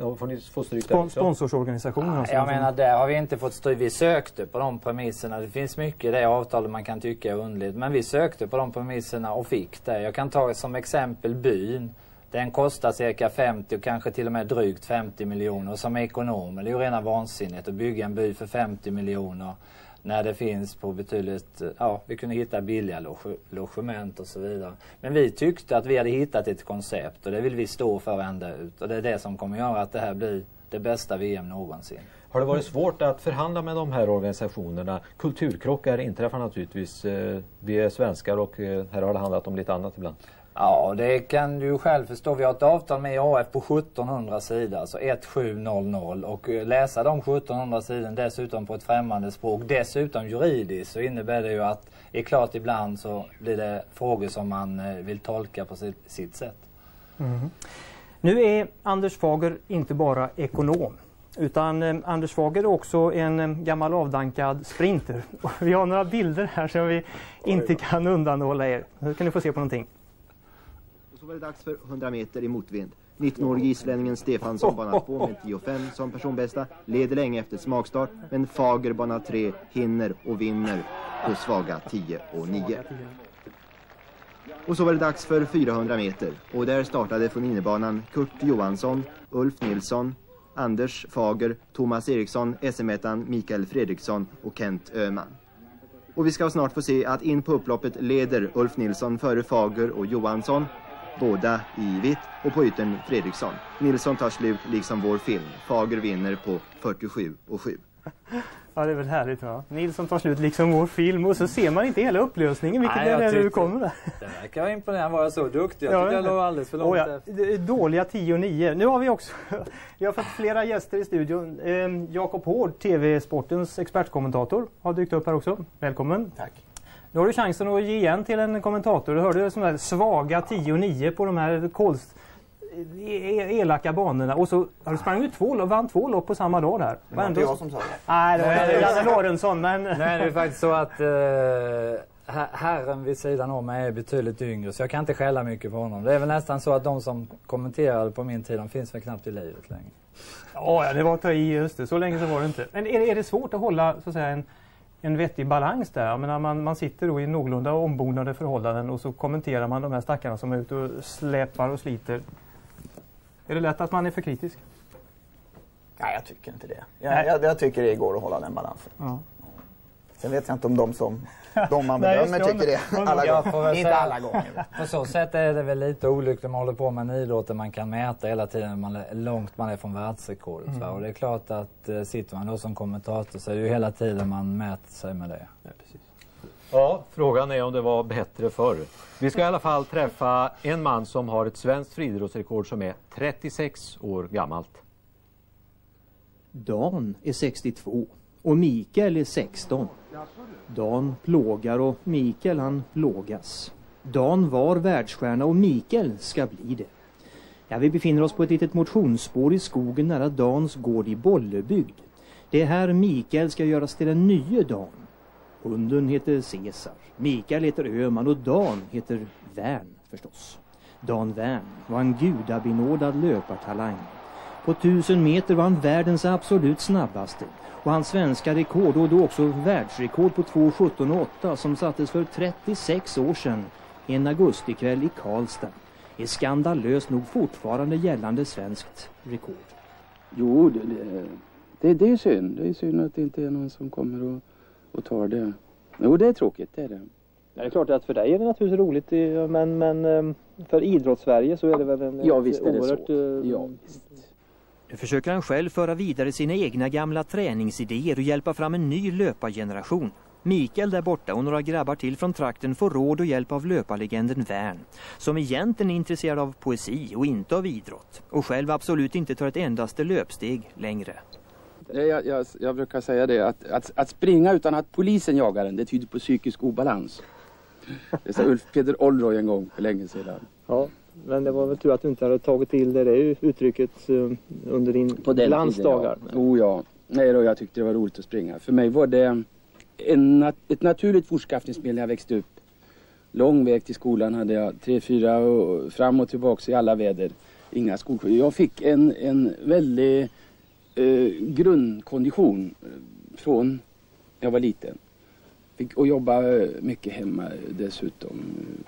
Ja, Får ni få stryk där Spon också? sponsorsorganisationerna. Ja, som- jag menar, där har vi inte fått stryk. Vi sökte på de premisserna. Det finns mycket i det avtalet man kan tycka är underligt. Men vi sökte på de premisserna och fick det. Jag kan ta som exempel byn. Den kostar cirka 50 och kanske till och med drygt 50 miljoner. Och som ekonomer, det är ju rena vansinnet att bygga en by för 50 miljoner. När det finns på betydligt, ja vi kunde hitta billiga loge, logement och så vidare. Men vi tyckte att vi hade hittat ett koncept och det vill vi stå för ända ut. Och det är det som kommer göra att det här blir det bästa VM någonsin. Har det varit svårt att förhandla med de här organisationerna? Kulturkrockar inträffar naturligtvis. Eh, vi är svenskar och eh, här har det handlat om lite annat ibland. Ja, det kan du ju själv förstå. Vi har ett avtal med AF på 1700 sidor, alltså 1700 och eh, läsa de 1700 sidorna dessutom på ett främmande språk, dessutom juridiskt, så innebär det ju att, är klart ibland så blir det frågor som man eh, vill tolka på sitt, sitt sätt. Mhm. Nu är Anders Fager inte bara ekonom. Utan eh, Anders Fager är också en eh, gammal avdankad sprinter. [laughs] Vi har några bilder här som vi inte kan undanhålla er. Nu kan ni få se på någonting. Så var det dags för 100 meter i motvind. 19-årige islänningen Stefansson banar 2 med 10,5 som personbästa. Leder länge efter smakstart, men Fager banar 3 hinner och vinner på svaga 10 och 9. Och så var det dags för 400 meter. Och där startade från innebanan Kurt Johansson, Ulf Nilsson, Anders Fager, Thomas Eriksson, SM-ettan Mikael Fredriksson och Kent Öhman. Och vi ska snart få se att in på upploppet leder Ulf Nilsson före Fager och Johansson. Båda i vitt och på yttern Fredriksson. Nilsson tar slut liksom vår film. Fager vinner på 47 och 7. Ja det är väl härligt va? Nilsson tar slut liksom vår film och så ser man inte hela upplösningen vilket Nej, är det du kommer med. Det verkar vara imponerande vara så duktig. Jag tycker jag låg alldeles för långt Åh, ja. Dåliga 10 och 9. Nu har vi också [laughs] vi har fått flera gäster i studion. Eh, Jakob Hård, TV-sportens expertkommentator, har dykt upp här också. Välkommen. Tack. Nu har du chansen att ge igen till en kommentator. Du hörde sådana där svaga 10 och 9 på de här kols... e- elaka banorna och så har du sprang ut två lopp, vann två lopp på samma dag där. Det var inte jag som sa det. Nej, det var Janne Lorentzon men... [laughs] Nej, det är faktiskt så att eh, her- herren vid sidan om mig är betydligt yngre så jag kan inte skälla mycket på honom. Det är väl nästan så att de som kommenterade på min tid, de finns väl knappt i livet längre. Ja, det var att ta i just det. Så länge så var det inte. Men är, det- är det svårt att hålla så att säga, en, en vettig balans där? Jag menar, man, man sitter då i någorlunda ombonade förhållanden och så kommenterar man de här stackarna som är ute och släpar och sliter. Är det lätt att man är för kritisk? Nej, jag tycker inte det. Jag, jag, jag tycker det går att hålla den balansen. Ja. Sen vet jag inte om de som de man Nej, bedömer det. tycker det alla Jag får gånger. väl Inte säga- alla gånger. På så sätt är det väl lite olyckligt man håller på med en idrott där man kan mäta hela tiden hur man, långt man är från världsrekordet. Mm. Och det är klart att eh, sitter man då som kommentator så är det ju hela tiden man mäter sig med det. Ja, frågan är om det var bättre förr. Vi ska i alla fall träffa en man som har ett svenskt friidrottsrekord som är 36 år gammalt. Dan är 62 och Mikael är 16. Dan plågar och Mikael han plågas. Dan var världsstjärna och Mikael ska bli det. Ja, vi befinner oss på ett litet motionsspår i skogen nära Dans gård i Bollebygd. Det är här Mikael ska göras till den nye Dan. Hunden heter Cesar, Mikael heter Öman och Dan heter Värn förstås. Dan Värn var en gudabenådad löpartalang. På tusen meter var han världens absolut snabbaste och hans svenska rekord och då också världsrekord på 2.17,8 som sattes för 36 år sedan en augustikväll i Karlstad är skandalöst nog fortfarande gällande svenskt rekord. Jo, det, det, det, det är synd. Det är synd att det inte är någon som kommer och, och tar det. Jo, det är tråkigt, det är det. Ja, det är klart att för dig är det naturligtvis roligt eh, men, men eh, för idrottssverige så är det väl en Ja, visst är det oerhört... så. eh, Ja, Nu försöker han själv föra vidare sina egna gamla träningsidéer och hjälpa fram en ny löpargeneration. Mikael där borta och några grabbar till från trakten får råd och hjälp av löparlegenden Värn, som egentligen är intresserad av poesi och inte av idrott och själv absolut inte tar ett endaste löpsteg längre. Det- Jag, jag, jag brukar säga det att, att, att springa utan att polisen jagar en, det tyder på psykisk obalans. Det sa Ulf Peder Olroy en gång för länge sedan. Ja, men det var väl tur att du inte hade tagit till det, det uttrycket eh, under din På den glansdagar. tiden, ja. Oh ja. Nej då, jag tyckte det var roligt att springa. För mig var det en, ett naturligt fortskaffningsmedel när jag växte upp. Lång väg till skolan hade jag, tre, fyra och fram och tillbaks i alla väder. Inga skolskjutsar. Jag fick en, en väldig eh, grundkondition eh, från jag var liten. Fick och jobba mycket hemma dessutom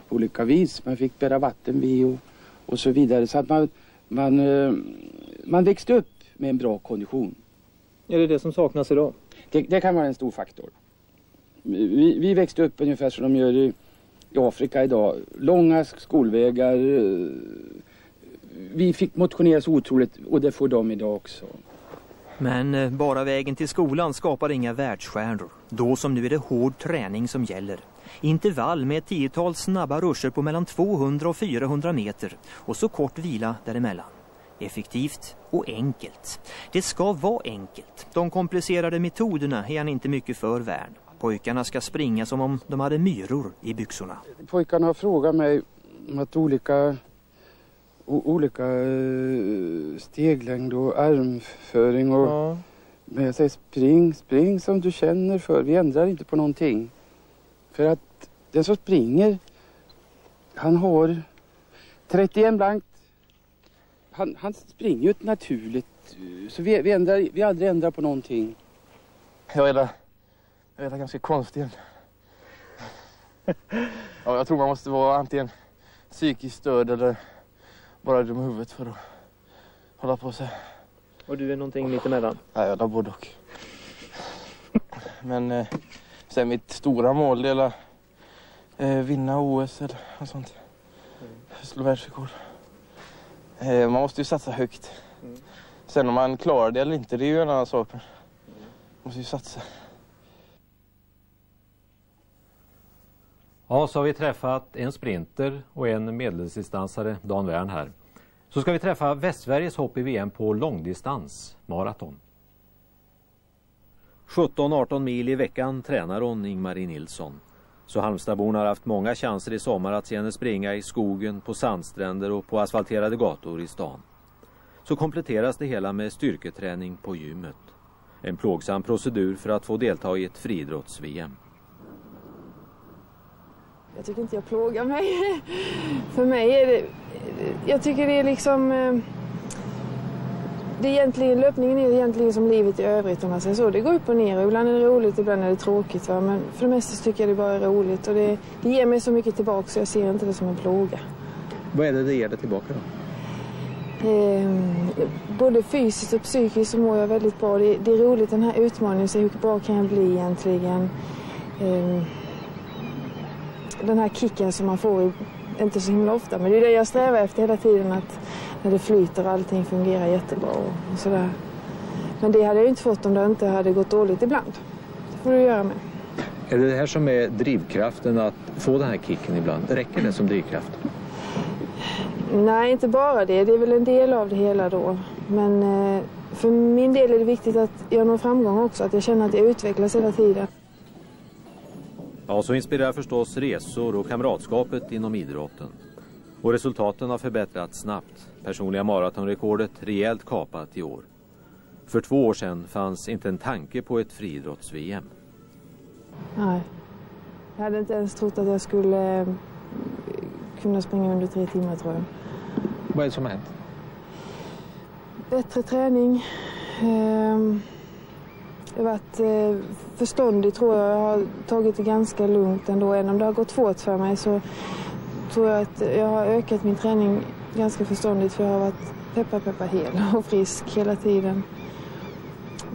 på olika vis. Man fick bära vatten vid och, och så vidare. Så att man, man, eh, man växte upp med en bra kondition. Är det det som saknas idag? Det, det kan vara en stor faktor. Vi, vi växte upp ungefär som de gör i, i Afrika idag. Långa skolvägar. eh, Vi fick motionera så otroligt och det får de idag också. Men eh, bara vägen till skolan skapar inga världsstjärnor. Då som nu är det hård träning som gäller. Intervall med ett tiotal snabba ruscher på mellan 200 och 400 meter och så kort vila däremellan. Effektivt och enkelt. Det ska vara enkelt. De komplicerade metoderna är han inte mycket för värn. Pojkarna ska springa som om de hade myror i byxorna. Pojkarna har frågat mig om att olika, olika eh, steglängd och armföring och men jag säger spring, spring som du känner för. Vi ändrar inte på någonting. För att den som springer, han har 31 blankt. Han, han springer ju naturligt, eh, så vi, vi, ändrar, vi aldrig ändrar på någonting. Jag är där, jag är ganska konstig. [laughs] ja, jag tror man måste vara antingen psykiskt störd eller bara dum i huvudet för att hålla på så här. Och du är någonting mittemellan? Nej, jag är både och. Men eh, sen mitt stora mål det är att, eh, vinna OS eller något sånt. Slå världsrekord. Eh, man måste ju satsa högt. Sen om man klarar det eller inte, det är ju en annan sak. Men man måste ju satsa. Ja, så har vi träffat en sprinter och en medeldistansare, Dan Wern här. Så ska vi träffa Västsveriges hopp i VM på långdistans, maraton. 17-18 mil i veckan tränar hon Ingmarie Nilsson. Så Halmstadborna har haft många chanser i sommar att se henne springa i skogen, på sandstränder och på asfalterade gator i stan. Så kompletteras det hela med styrketräning på gymmet. En plågsam procedur för att få delta i ett friidrotts-VM. Jag tycker inte jag plågar mig. [laughs] För mig är det... Jag tycker det är liksom... eh, Det är egentligen, löpningen är egentligen som livet i övrigt om man säger så. Det går upp och ner. Ibland är det roligt, ibland är det tråkigt. Va? Men för det mesta tycker jag det bara är roligt. Och det, det ger mig så mycket tillbaka så jag ser inte det som en plåga. Vad är det det ger dig tillbaka då? Eh, både fysiskt och psykiskt så mår jag väldigt bra. Det, det är roligt den här utmaningen, så hur bra kan jag bli egentligen? Eh, den här kicken som man får, inte så himla ofta, men det är det jag strävar efter hela tiden. Att när det flyter och allting fungerar jättebra och, och sådär. Men det hade jag inte fått om det inte hade gått dåligt ibland. Det får du göra med. Är det det här som är drivkraften att få den här kicken ibland? Räcker det som drivkraft? Nej, inte bara det. Det är väl en del av det hela då. Men eh, för min del är det viktigt att jag når framgång också. Att jag känner att jag utvecklas hela tiden. Ja, så inspirerar förstås resor och kamratskapet inom idrotten. Och resultaten har förbättrats snabbt. Personliga maratonrekordet rejält kapat i år. För två år sedan fanns inte en tanke på ett friidrotts-VM. Nej. Jag hade inte ens trott att jag skulle eh, kunna springa under tre timmar tror jag. Vad är det som har hänt? Bättre träning. Ehm, jag har varit eh, förståndig tror jag. Jag har tagit det ganska lugnt ändå. Även om det har gått fort för mig så tror jag att jag har ökat min träning ganska förståndigt för jag har varit peppa peppa hel och frisk hela tiden.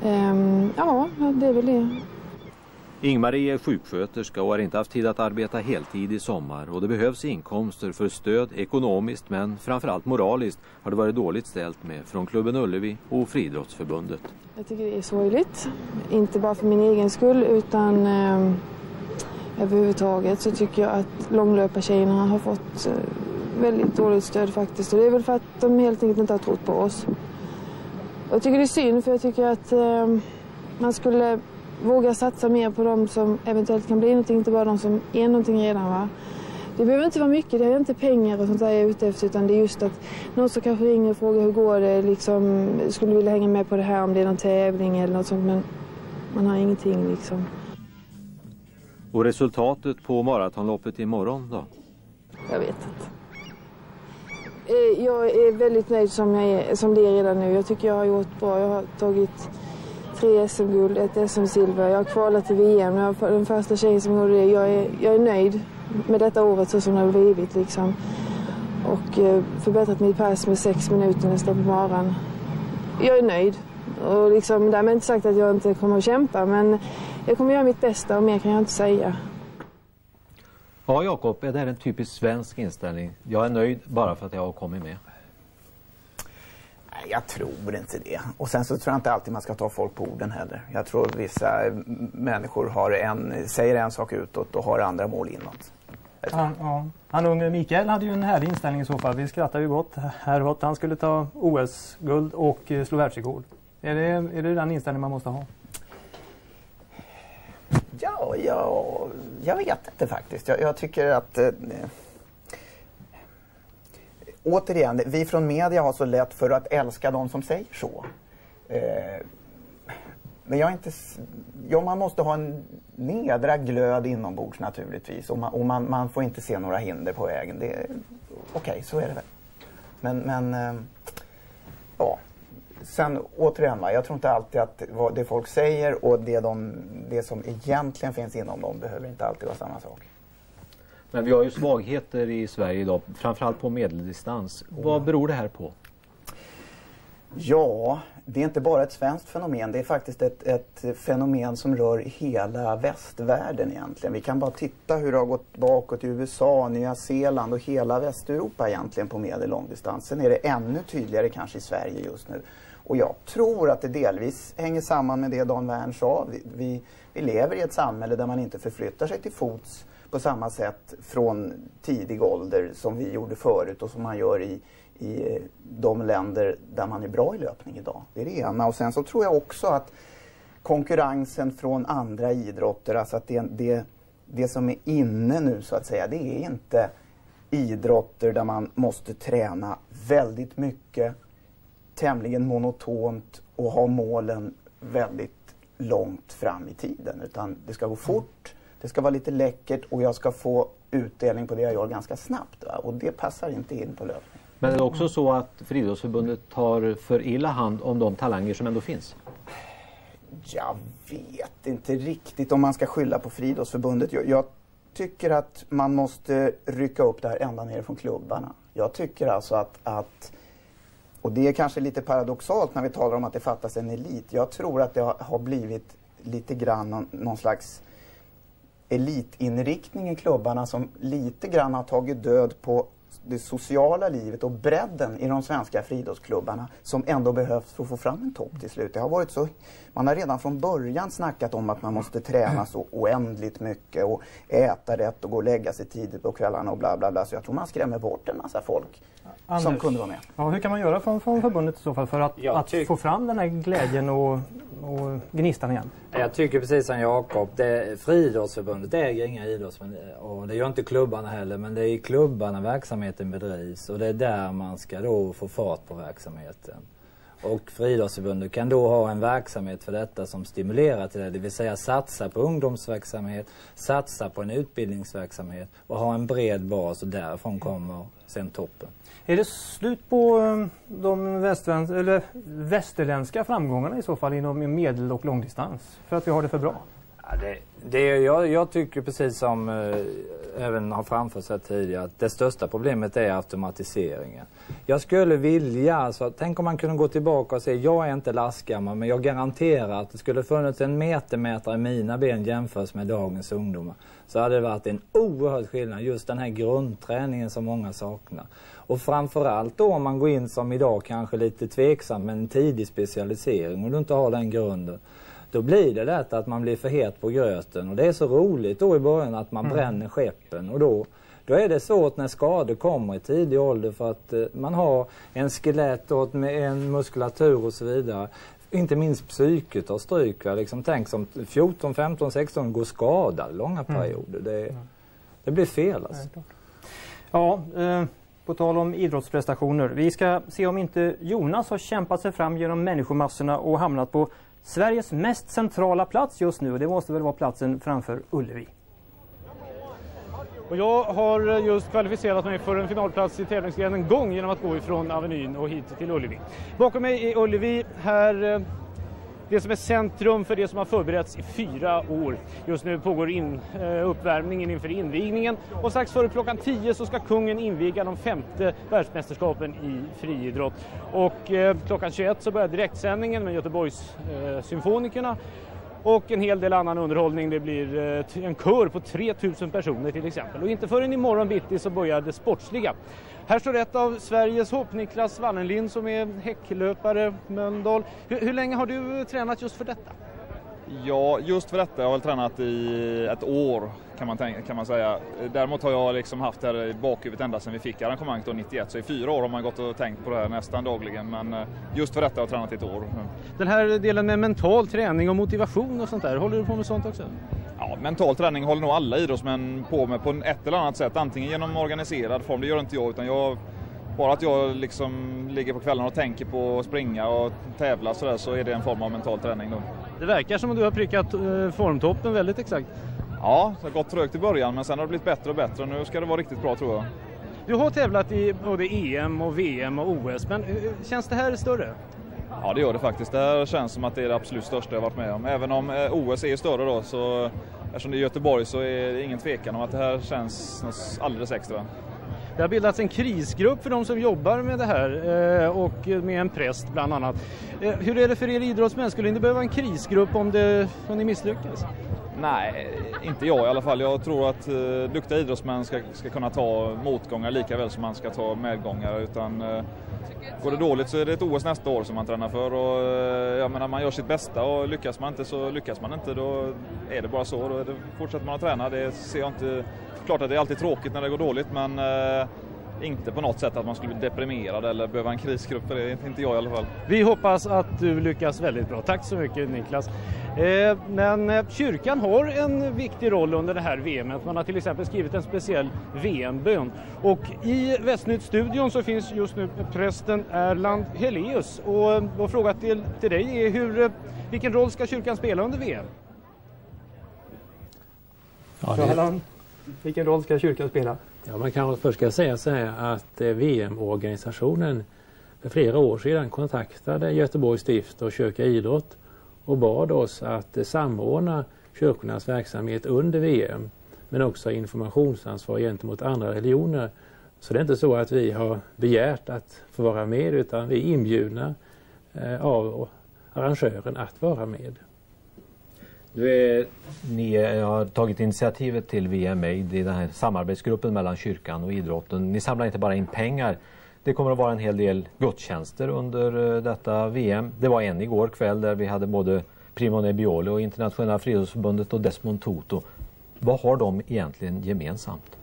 Ehm, Ja, det är väl det. Ingmarie är sjuksköterska och har inte haft tid att arbeta heltid i sommar och det behövs inkomster för stöd ekonomiskt men framförallt moraliskt har det varit dåligt ställt med från klubben Ullevi och Friidrottsförbundet. Jag tycker det är sorgligt. Inte bara för min egen skull utan eh, överhuvudtaget så tycker jag att långlöpartjejerna har fått eh, väldigt dåligt stöd faktiskt. Och det är väl för att de helt enkelt inte har trott på oss. Jag tycker det är synd för jag tycker att eh, man skulle våga satsa mer på de som eventuellt kan bli någonting, inte bara de som är någonting redan. Va? Det behöver inte vara mycket, det är inte pengar och sånt där jag är ute efter utan det är just att någon som kanske ringer och frågar hur går det, liksom, skulle vilja hänga med på det här om det är någon tävling eller något sånt men man har ingenting liksom. Och resultatet på maratonloppet imorgon då? Jag vet inte. Eh, Jag är väldigt nöjd som, jag är, som det är redan nu. Jag tycker jag har gjort bra. Jag har tagit tre SM-guld, ett SM-silver. Jag har kvalat till VM. Jag var den första tjejen som gjorde det. Jag är, jag är nöjd med detta året så som det har blivit. Liksom. Och eh, förbättrat mitt pass med sex minuter nästan på maran. Jag är nöjd. Och liksom, därmed inte sagt att jag inte kommer att kämpa men jag kommer göra mitt bästa och mer kan jag inte säga. Ja Jakob, är det här en typisk svensk inställning? Jag är nöjd bara för att jag har kommit med. Jag tror inte det. Och sen så tror jag inte alltid man ska ta folk på orden heller. Jag tror vissa människor har en, säger en sak utåt och har andra mål inåt. Han, ja. han unge Mikael hade ju en härlig inställning i så fall. Vi skrattar ju gott. Herrhott, han skulle ta OS-guld och eh, slå världsrekord. Är det, är det den inställning man måste ha? Ja, ja, jag vet inte faktiskt. Jag, jag tycker att... Eh, återigen, vi från media har så lätt för att älska de som säger så. Eh, men jag är inte... Ja, man måste ha en nedra glöd inombords naturligtvis. Och, man, och man, man får inte se några hinder på vägen. Okej, Okej, så är det väl. Men, men eh, ja. Sen återigen, jag tror inte alltid att vad det folk säger och det, de, det som egentligen finns inom dem behöver inte alltid vara samma sak. Men vi har ju svagheter i Sverige idag, framförallt på medeldistans. Vad beror det här på? Ja, det är inte bara ett svenskt fenomen. Det är faktiskt ett, ett fenomen som rör hela västvärlden egentligen. Vi kan bara titta hur det har gått bakåt i USA, Nya Zeeland och hela Västeuropa egentligen på medel och långdistans. Sen är det ännu tydligare kanske i Sverige just nu. Och jag tror att det delvis hänger samman med det Dan Wern sa. Vi, vi, vi lever i ett samhälle där man inte förflyttar sig till fots på samma sätt från tidig ålder som vi gjorde förut och som man gör i, i eh, de länder där man är bra i löpning idag. Det är det ena. Och sen så tror jag också att konkurrensen från andra idrotter, alltså att det, det, det som är inne nu så att säga, det är inte idrotter där man måste träna väldigt mycket, tämligen monotont och ha målen väldigt långt fram i tiden. Utan det ska gå fort, det ska vara lite läckert och jag ska få utdelning på det jag gör ganska snabbt. Va? Och det passar inte in på löpning. Men är det också så att Friidrottsförbundet tar för illa hand om de talanger som ändå finns? Jag vet inte riktigt om man ska skylla på Friidrottsförbundet. Jag, jag tycker att man måste rycka upp det här ända ner från klubbarna. Jag tycker alltså att, att och det är kanske lite paradoxalt när vi talar om att det fattas en elit. Jag tror att det har- har blivit lite grann någon, någon slags elitinriktning i klubbarna som lite grann har tagit död på det sociala livet och bredden i de svenska friidrottsklubbarna som ändå behövs för att få fram en topp till slut. Det har varit så, man har redan från början snackat om att man måste träna så oändligt mycket och äta rätt och gå och lägga sig tidigt på kvällarna och bla bla bla. Så jag tror man skrämmer bort en massa folk som Anders, kunde vara med. Ja, hur kan man göra från, från förbundet i så fall för att, att få fram den här glädjen och, och gnistan igen? Jag tycker precis som Jakob, det- Friidrottsförbundet äger inga idrottsmän och det gör inte klubbarna heller men det är i klubbarna verksamheten bedrivs och det är där man ska då få fart på verksamheten. Och Friidrottsförbundet kan då ha en verksamhet för detta som stimulerar till det, det vill säga satsa på ungdomsverksamhet, satsa på en utbildningsverksamhet och ha en bred bas och därifrån kommer sen toppen. Är det slut på eh, de eller västerländska framgångarna i så fall inom medel och långdistans? För att vi har det för bra? Ja, det, det, jag, jag tycker precis som eh, även har framförts här tidigare att det största problemet är automatiseringen. Jag skulle vilja, alltså, tänk om man kunde gå tillbaka och säga jag är inte lastgammal men jag garanterar att det skulle funnits en metermätare i mina ben jämfört med dagens ungdomar. Så hade det varit en oerhörd skillnad, just den här grundträningen som många saknar. Och framförallt då om man går in som idag kanske lite tveksamt med en tidig specialisering och du inte har den grunden. Då blir det lätt att man blir för het på gröten och det är så roligt då i början att man Mm. bränner skeppen och då, då är det svårt när skador kommer i tidig ålder för att eh, man har en skelett och med en muskulatur och så vidare. Inte minst psyket har stryk. Liksom, tänk som 14, 15, 16 går skadad långa Mm. perioder. Det, det blir fel alltså. Ja, eh, på tal om idrottsprestationer. Vi ska se om inte Jonas har kämpat sig fram genom människomassorna och hamnat på Sveriges mest centrala plats just nu och det måste väl vara platsen framför Ullevi. Och jag har eh, just kvalificerat mig för en finalplats i tävlingsgrenen gång genom att gå ifrån Avenyn och hit till Ullevi. Bakom mig är Ullevi, här eh, det som är centrum för det som har förberetts i fyra år. Just nu pågår in, eh, uppvärmningen inför invigningen och strax före klockan 10 så ska kungen inviga de femte världsmästerskapen i friidrott. Och eh, klockan 21 så börjar direktsändningen med Göteborgs eh, symfonikerna och en hel del annan underhållning. Det blir eh, en kör på 3000 personer till exempel. Och inte förrän imorgon bitti så börjar det sportsliga. Här står ett av Sveriges hopp, Niklas Wallenlind som är häcklöpare, Mölndal. Hur, hur länge har du tränat just för detta? Ja, just för detta. Jag har väl tränat i ett år kan man, tänka, kan man säga. Däremot har jag liksom haft det här i bakhuvudet ända sedan vi fick arrangemanget då 91. Så i fyra år har man gått och tänkt på det här nästan dagligen. Men eh, just för detta har jag tränat i ett år. Den här delen med mental träning och motivation och sånt där, håller du på med sånt också? Ja, mental träning håller nog alla idrottsmän på med på ett eller annat sätt. Antingen genom organiserad form, det gör inte jag. Utan jag bara att jag liksom ligger på kvällen och tänker på att springa och tävla så, där, så är det en form av mental träning. Då. Det verkar som att du har prickat eh, formtoppen väldigt exakt. Ja, det har gått trögt i början men sen har det blivit bättre och bättre. Nu ska det vara riktigt bra tror jag. Du har tävlat i både EM och VM och OS, men eh, känns det här större? Ja det gör det faktiskt. Det här känns som att det är det absolut största jag varit med om. Även om eh, OS är större då så eftersom det är Göteborg så är det ingen tvekan om att det här känns alldeles extra. Det har bildats en krisgrupp för de som jobbar med det här eh, och med en präst bland annat. Eh, hur är det för er idrottsmän? Skulle ni behöva en krisgrupp om, det, om ni misslyckas? Nej, inte jag i alla fall. Jag tror att eh, duktiga idrottsmän ska, ska kunna ta motgångar lika väl som man ska ta medgångar. Utan, eh, går det dåligt så är det ett OS nästa år som man tränar för. Och, eh, jag menar, man gör sitt bästa och lyckas man inte så lyckas man inte. Då är det bara så. Då det, fortsätter man att träna. Det ser jag inte... Klart att det är alltid tråkigt när det går dåligt men eh, inte på något sätt att man skulle bli deprimerad eller behöva en krisgrupp för det, inte jag i alla fall. Vi hoppas att du lyckas väldigt bra. Tack så mycket Niklas. Eh, men eh, kyrkan har en viktig roll under det här VMet. Man har till exempel skrivit en speciell VM-bön. Och i Västnytt-studion så finns just nu prästen Erland Heleus. Och eh, vår fråga till, till dig är hur, vilken roll ska kyrkan spela under VM? Ja, det- Erland, vilken roll ska kyrkan spela? Ja, man kanske först ska säga så här att eh, VM-organisationen för flera år sedan kontaktade Göteborgs stift och kyrka idrott och bad oss att eh, samordna kyrkornas verksamhet under VM men också informationsansvar gentemot andra religioner. Så det är inte så att vi har begärt att få vara med utan vi är inbjudna eh, av arrangören att vara med. Du är, ni eh, har tagit initiativet till VMA, det är den här samarbetsgruppen mellan kyrkan och idrotten. Ni samlar inte bara in pengar. Det kommer att vara en hel del gudstjänster under eh, detta VM. Det var en igår kväll där vi hade både Primo Nebbiolo och Internationella friidrottsförbundet och Desmond Tutu. Vad har de egentligen gemensamt?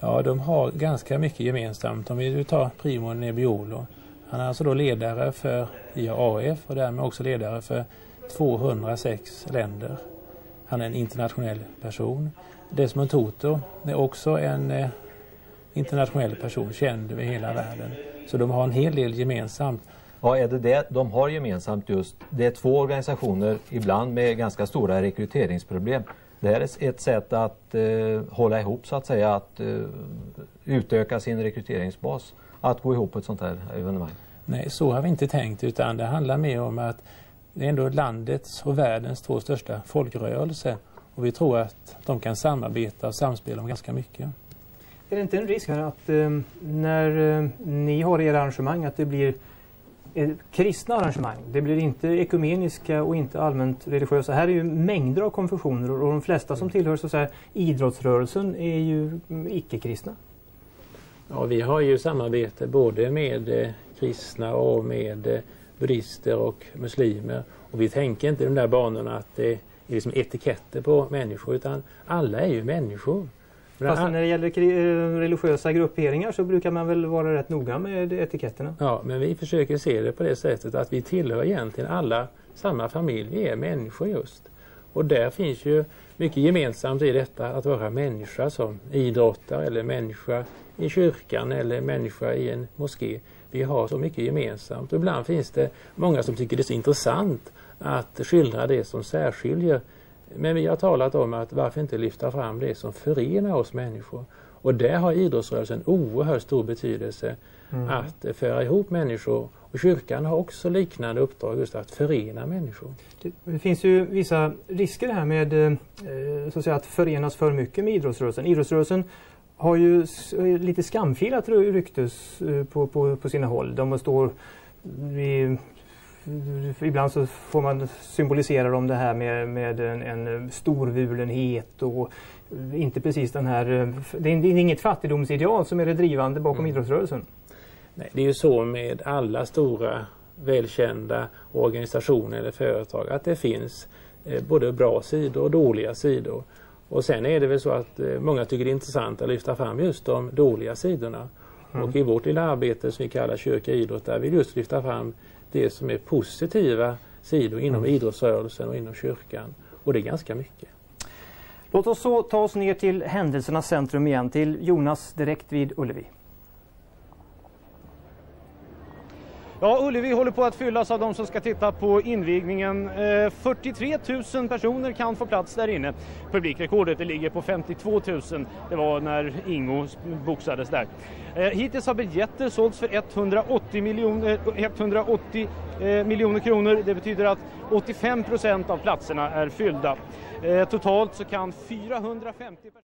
Ja, de har ganska mycket gemensamt. Om vi tar Primo Nebbiolo. Han är alltså då ledare för IAAF och därmed också ledare för 206 länder. Han är en internationell person. Desmond Tutu är också en eh, internationell person, känd över hela världen. Så de har en hel del gemensamt. Ja, är det det de har gemensamt just? Det är två organisationer, ibland med ganska stora rekryteringsproblem. Det här är ett sätt att eh, hålla ihop så att säga, att eh, utöka sin rekryteringsbas. Att gå ihop på ett sånt här evenemang. Nej, så har vi inte tänkt utan det handlar mer om att det är ändå landets och världens två största folkrörelser och vi tror att de kan samarbeta och samspela om ganska mycket. Är det inte en risk här att eh, när eh, ni har era arrangemang att det blir eh, kristna arrangemang? Det blir inte ekumeniska och inte allmänt religiösa. Här är ju mängder av konfessioner och de flesta som tillhör så att säga, idrottsrörelsen är ju mm, icke-kristna. Ja, vi har ju samarbete både med eh, kristna och med buddhister och muslimer. Och vi tänker inte i de där banorna att det är liksom etiketter på människor utan alla är ju människor. Fast när det gäller eh, religiösa grupperingar så brukar man väl vara rätt noga med etiketterna. Ja, men vi försöker se det på det sättet att vi tillhör egentligen alla samma familj. Vi är människor just. Och där finns ju mycket gemensamt i detta att vara människa som idrottare eller människa i kyrkan eller människa i en moské. Vi har så mycket gemensamt. Och ibland finns det många som tycker det är så intressant att skildra det som särskiljer. Men vi har talat om att varför inte lyfta fram det som förenar oss människor. Och där har idrottsrörelsen oerhört stor betydelse Mm. att föra ihop människor. Och kyrkan har också liknande uppdrag just att förena människor. Det, det finns ju vissa risker här med eh, så att, säga, att förenas för mycket med idrottsrörelsen. Idrottsrörelsen har ju eh, lite skamfilat ry- ryktes eh, på, på, på sina håll. De står i, Ibland så får man symbolisera dem det här med, med en, en storvulenhet och inte precis den här... eh, Det är, inget fattigdomsideal som är det drivande bakom idrottsrörelsen. Nej, det är ju så med alla stora välkända organisationer eller företag att det finns eh, både bra sidor och dåliga sidor. Och sen är det väl så att eh, många tycker det är intressant att lyfta fram just de dåliga sidorna. Mm. Och i vårt lilla arbete som vi kallar kyrka idrott där vill vi just lyfta fram det som är positiva sidor inom Mm. idrottsrörelsen och inom kyrkan. Och det är ganska mycket. Låt oss så ta oss ner till händelsernas centrum igen, till Jonas direkt vid Ullevi. Ja, Ullevi håller på att fyllas av de som ska titta på invigningen. Eh, 43 000 personer kan få plats där inne. Publikrekordet det ligger på 52 000. Det var när Ingo boxades där. Eh, hittills har biljetter sålts för 180 miljoner, 180, miljoner kronor. Det betyder att 85 procent av platserna är fyllda. Eh, totalt så kan 450 personer